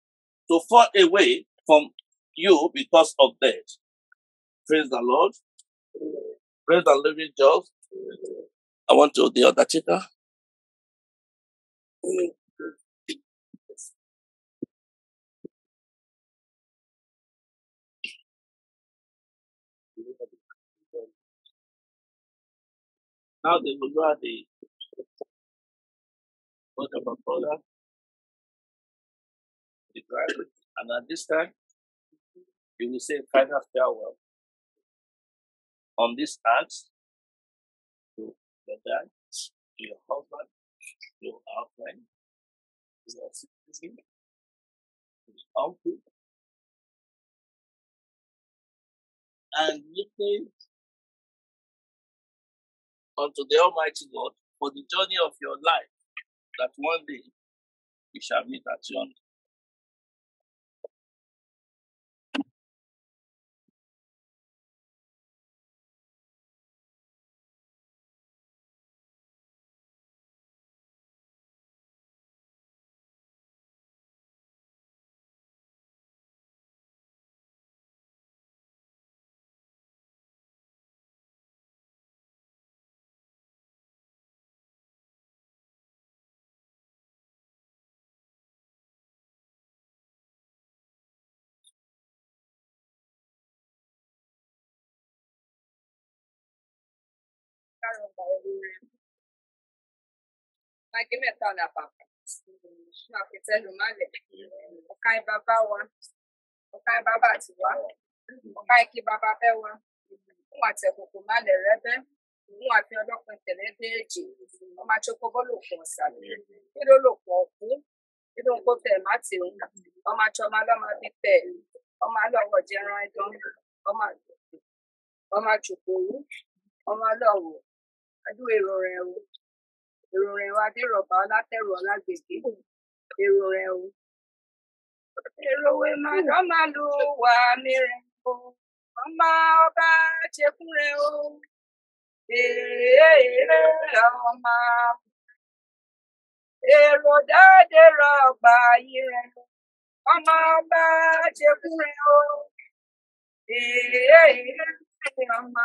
to fall away from you because of that. Praise the Lord. Praise the living judge. I want to the other checker. Now they will go the what of the driver, and at this time you will say final farewell on this earth to your dad, to your husband, to your friend, to your citizen, to your uncle, and looking unto the Almighty God for the journey of your life, that one day you shall meet at yonder. Magi mẹ́ta la papa. Máa fi tẹ́lu málẹ̀. Ọ̀ka ẹ bàbá wa. Ọ̀ka ẹ bàbá àti wa. Ọ̀ka ẹ kí bàbá bẹ́ wa. Fún àtẹ̀kùkù málẹ̀ rẹ́bẹ́. Fún àfi ọlọ́pin tẹ̀lé déèjì. Ọmọ àtsokò bọ́lù kùn ọ̀sàlẹ̀. Kí ló lò pọ̀ kú? Kí ló ń kó tẹ̀ má ti ń? Ọmọ àtsọ ọmọ alọ́mọ bí tẹ̀. Ọmọ alọ́wọ̀ jẹran ẹdán. Ọmọ àtsòkòrú. Ọmọ alọ́wọ̀. Adúlé èrò rẹ̀ o. Èrò rẹ̀ o adérọ̀bà ọlátẹ̀rù ọlágbègbè èrò rẹ̀ o. èrò wẹ̀ máa lọ́ máa lu wà mí rẹ̀ o. Ọmọ ọba ṣekún rẹ̀ o. èèrè ọmọ. Èrò dáadé rọgbà yìí rẹ̀. Ọmọ ọba ṣekún rẹ̀ o. èèrè ọmọ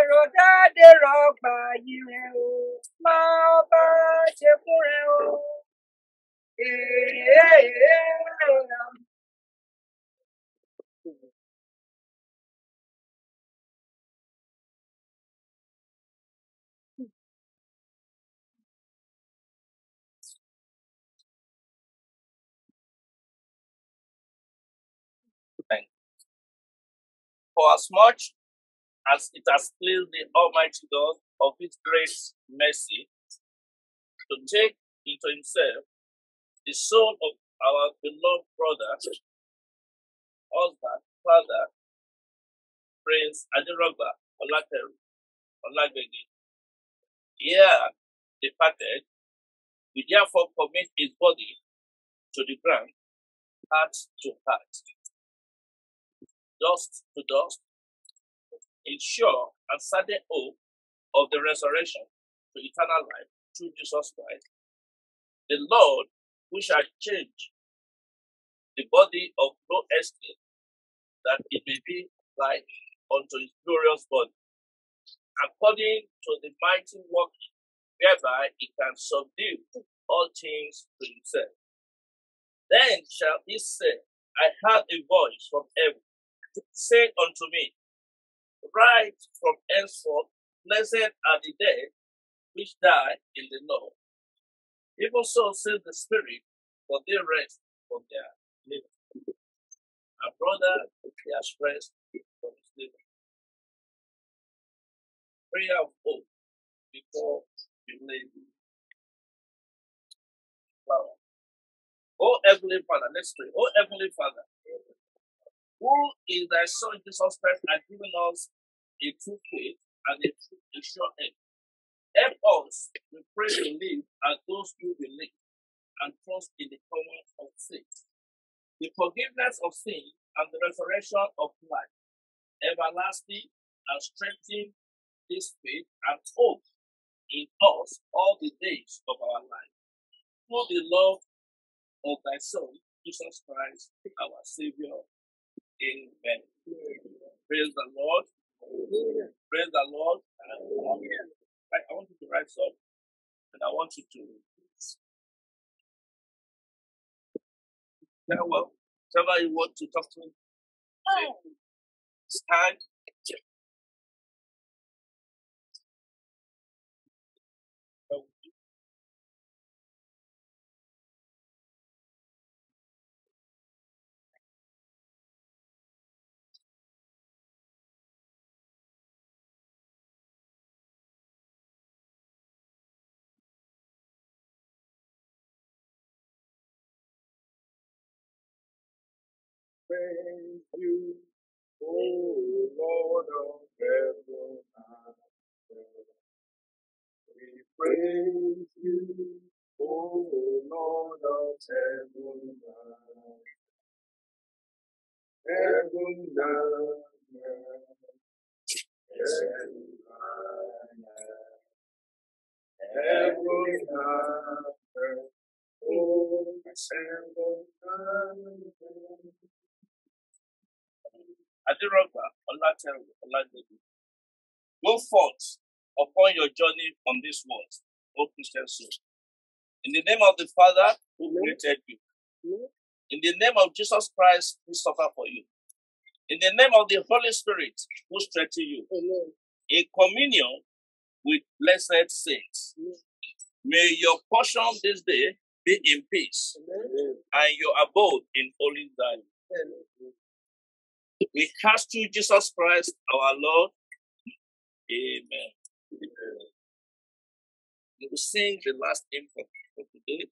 èrò dáadé rọgbà yìí rẹ o máa bá ṣe fún rẹ o. For as much as it has pleased the Almighty God of His great mercy to take into Himself the soul of our beloved brother, husband, father, Prince Aderogba Olateru Olagbegi, here departed, we therefore commit his body to the ground heart to heart, dust to dust, in sure and certain hope of the resurrection to eternal life through Jesus Christ, the Lord, who shall change the body of no estate, that it may be like unto his glorious body, according to the mighty working whereby he can subdue all things to himself. Then shall he say, I heard a voice from heaven saying unto me, Write from henceforth, blessed are the dead which die in the Lord. Even so says the Spirit, for they rest from their labor. Our brother, he has rest from his labor. Prayer of hope before we lay flower. Oh Heavenly Father, let's pray. Oh Heavenly Father, who is thy Son Jesus Christ has given us a faith and a, true, a sure aim. Help us, we pray, to live as those who believe and trust in the power of faith, the forgiveness of sin, and the resurrection of life, everlasting and strengthen this faith and hope in us all the days of our life. Through the love of thy Son, Jesus Christ, our Savior. Amen. Praise the Lord. Praise the Lord. I, I want you to write some, and I want you to tell what, whatever you want to talk to. Say, oh. stand. You, O Lord of heaven. We praise you, O Lord of heaven and earth. Heaven and earth. Heaven and earth. Heaven and earth. Oh, heaven and earth. Aderogba, Olateru, Olagbegi. Go forth upon your journey on this world, O Christian soul. In the name of the Father who created you. In the name of Jesus Christ who suffered for you. In the name of the Holy Spirit who strengthened you. In communion with blessed saints. May your portion this day be in peace and your abode in holy life. We cast you, Jesus Christ, our Lord. Amen. We will sing the last hymn for for today.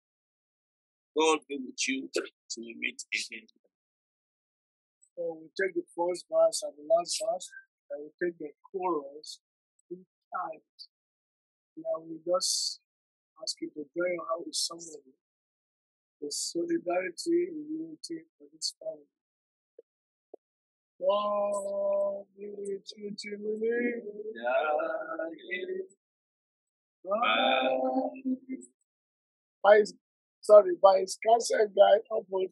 God be with you till we meet again. So we take the first verse and the last verse, and we take the chorus three times. Now we just ask you to join hand with somebody. The solidarity and unity for this family. Again. By his, sorry, by his counsel guide upward.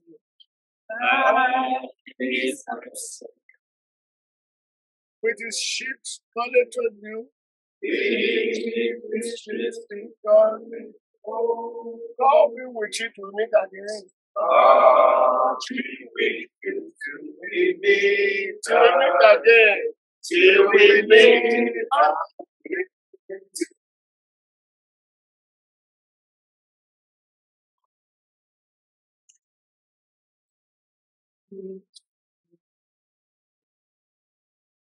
With his ships connected new. Oh, God be with you to meet again. Till we meet again. Till we meet again.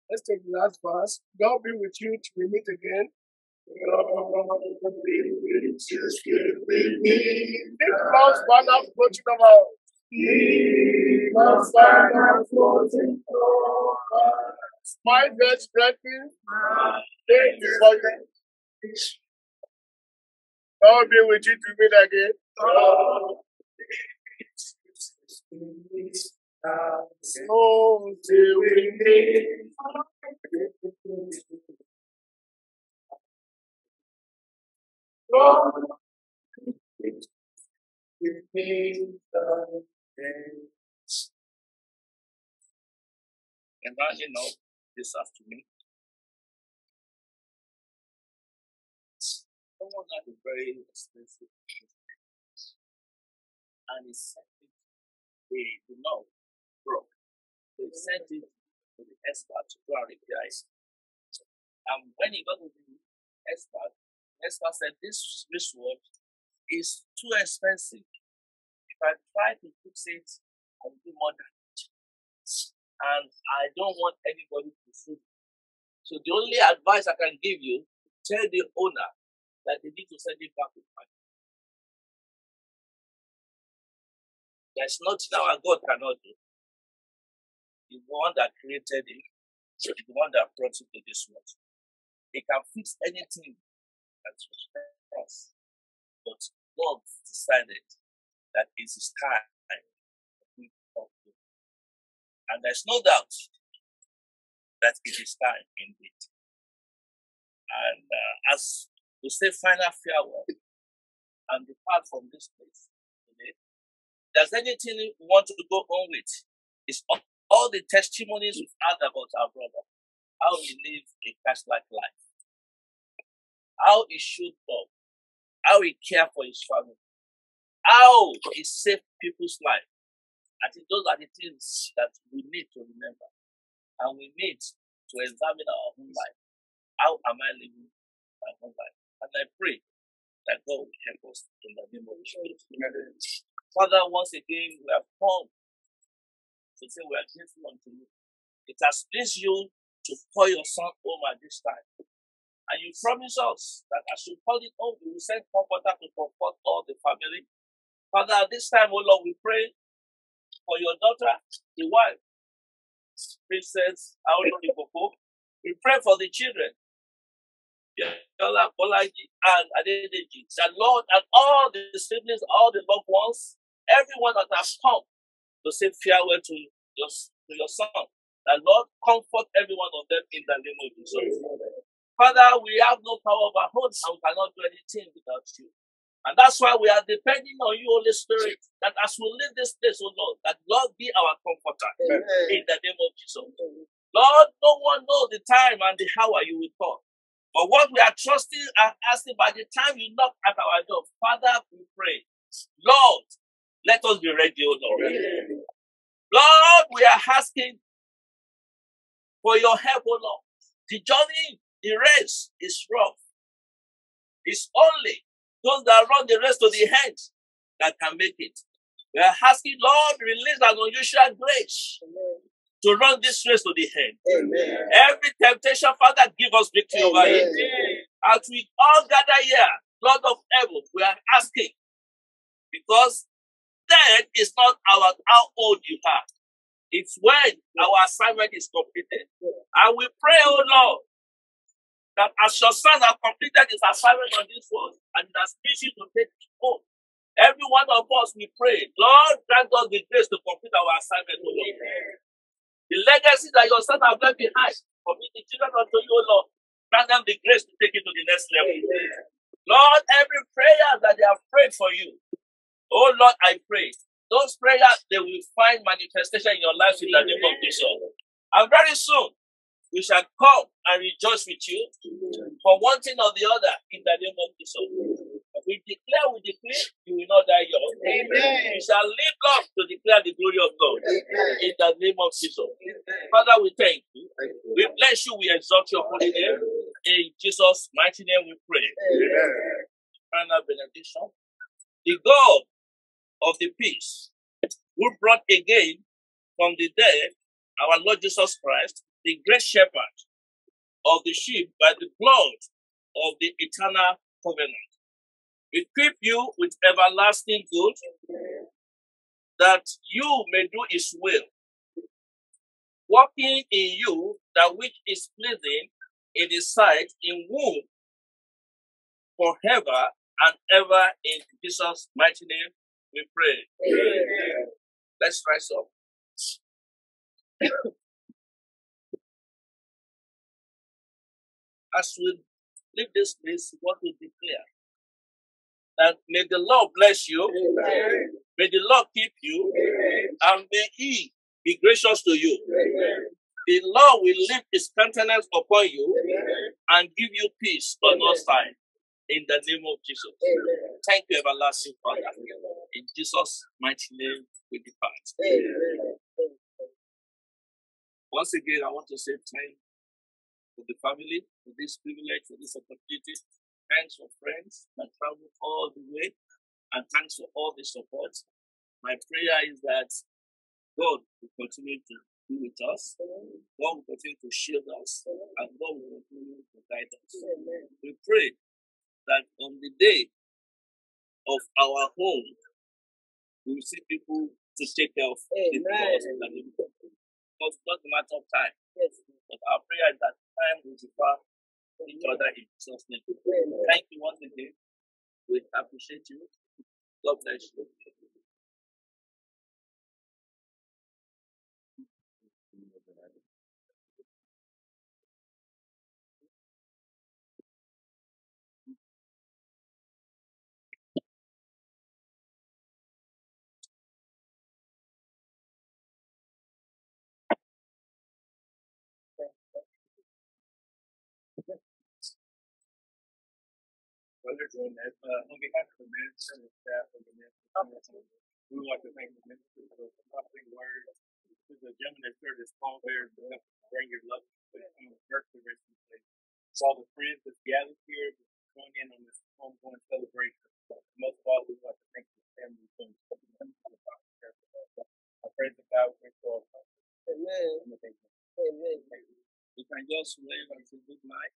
Let's take the last verse. God be with you till we meet again. Lift God's banner floating over floating over. My best strengthening. Thank you for you. God be with you we meet again. So till we And that, you know, this afternoon, someone had a very expensive business, and he sent it, they do not broke. They sent it to the expert to go and repair it. And when he got to the expert, the expert said, This wristwatch is too expensive. I try to fix it, I'll do more damage. And I don't want anybody to sue. me. So the only advice I can give you, tell the owner that they need to send it back with money. There's nothing our God cannot do. He's the one that created it. He's the one that brought it to this world. He can fix anything that's us. But God decided that it's his time. And there's no doubt that it is time indeed. And uh, as we say final farewell. And depart from this place today, there's anything we want to go on with, it's all, all the testimonies we've had about our brother, how he lived a Christ-like life, how he showed up, how he cared for his family, how he saved people's life. I think those are the things that we need to remember. And we need to examine our own life. How am I living my own life? And I pray that God will help us in the name of Jesus. Father, once again, we have come to say we are grateful unto you. It has pleased you to call your son home at this time. And you promise us that as you call it home, you will send comforter to comfort all the family. Father, at this time, oh Lord, we pray for your daughter, the wife, Princess Koko. We pray for the children, Yola Bolaji and Adedeji. That Lord and all the siblings, all the loved ones, everyone that has come to say farewell to your, to your son. That Lord comfort every one of them in the name of Jesus. Father, we have no power of our own and we cannot do anything without you. And that's why we are depending on you, Holy Spirit, that as we leave this place, oh Lord, that Lord be our comforter Amen. in the name of Jesus. Lord, no one knows the time and the hour you will come. But what we are trusting and asking by the time you knock at our door, Father, we pray, Lord, let us be ready, oh Lord. Lord, we are asking for your help, oh Lord. The journey, the race is rough. It's only those that run the race to the end that can make it. We are asking, Lord, release an unusual grace to run this race to the end. Every temptation, Father, give us victory over it. As we all gather here, Lord of heaven, we are asking because death is not our how old you are. It's when our assignment is completed. And we pray, oh Lord, that as your son has completed his assignment on this world and has you to take home, every one of us we pray, Lord, grant us the grace to complete our assignment, oh Lord. The legacy that your son has left behind, commit the children unto you, O Lord. Grant them the grace to take it to the next level. Lord, every prayer that they have prayed for you, oh Lord, I pray, those prayers, they will find manifestation in your life in the name of Jesus. And very soon, we shall come and rejoice with you for one thing or the other in the name of Jesus. We declare, we declare, you will not die young. Amen. We shall live long to declare the glory of God in the name of Jesus. Father, we thank you. We bless you. We exalt your holy name. In Jesus' mighty name we pray. Final benediction. The God of the peace, who brought again from the dead our Lord Jesus Christ, the great shepherd of the sheep by the blood of the eternal covenant. Equip you with everlasting good, that you may do his will, working in you that which is pleasing in his sight, in whom forever and ever in Jesus' mighty name we pray. Let's rise up. As we leave this place, what we declare? That may the Lord bless you, may the Lord keep you, and may He be gracious to you. The Lord will lift His countenance upon you and give you peace on all sides. In the name of Jesus. Thank you, everlasting Father. In Jesus' mighty name, we depart. Once again, I want to say thank to the family for this privilege, for this opportunity. Thanks for friends that traveled all the way, and thanks for all the support. My prayer is that God will continue to be with us, God will continue to shield us, and God will continue to guide us. We pray that on the day of our home, we will see people to take care of the because of the living. Because it's not a matter of time. But our prayer is that time will defer each other in Jesus' name. Thank you once again. We appreciate you. God bless you. Wonderful. And, uh, on behalf of the minister and the staff of the ministry, we would like to thank the minister for the prophetic word. To the gentleman that served as Paul there to help bring your love to the church the rest of the day. To all the friends that gathered here to join in on this homegoing celebration. Most of all, we would like to thank the family for I pray that God bring all Amen. Amen. We can just wave and say good night.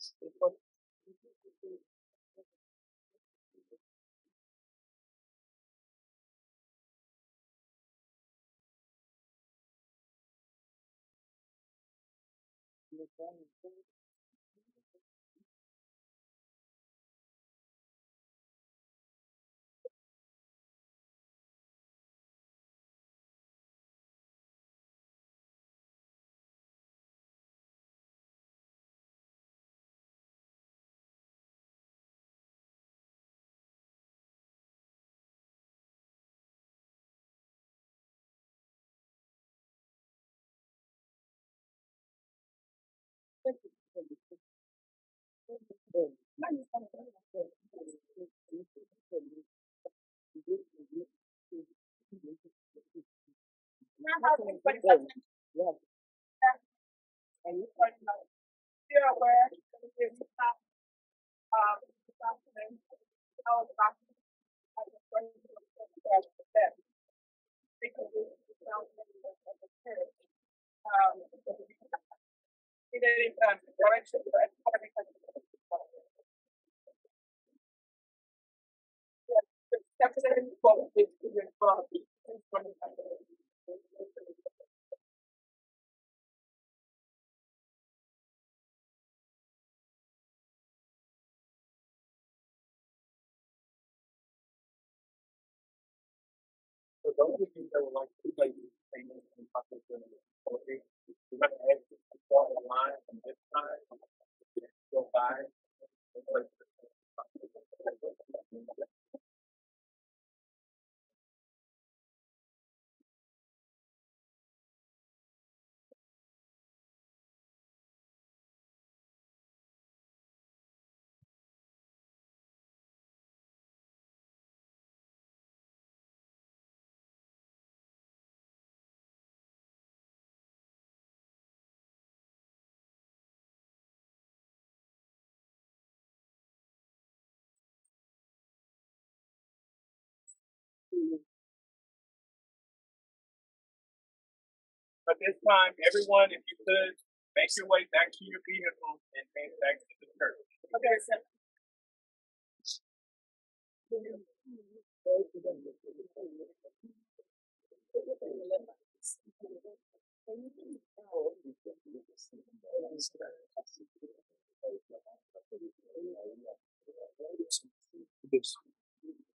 You're is um, is is it is, um, Yes, the- So those of you that would like to play these payments and pockets in the we're to ask to go online from this time. Go by But this time, everyone, if you could, make your way back to your vehicle and head back to the church. Okay, so.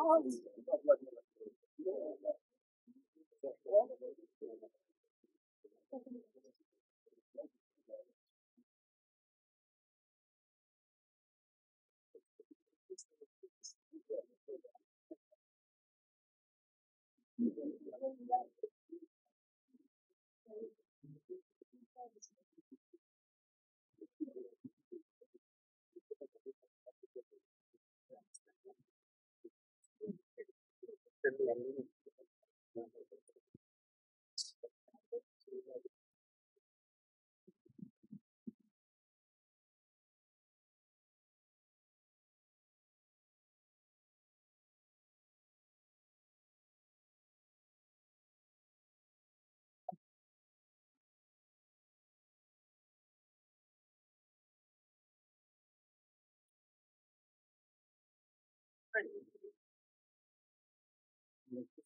Thank you. ser la misma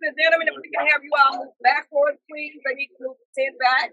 Ladies and gentlemen, if we can have you all move back forward, please. They need to move ten back.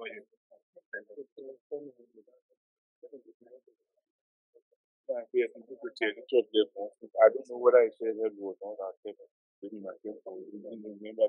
I don't know what I said earlier was on our table. Maybe my phone. Remember, I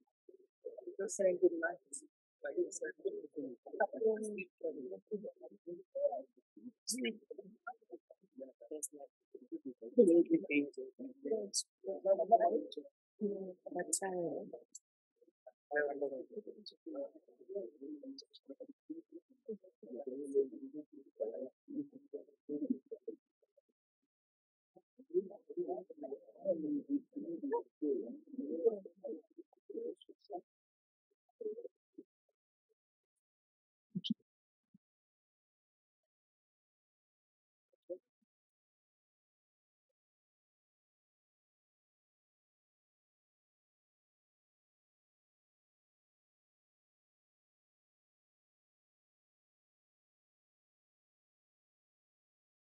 Yo seré good night.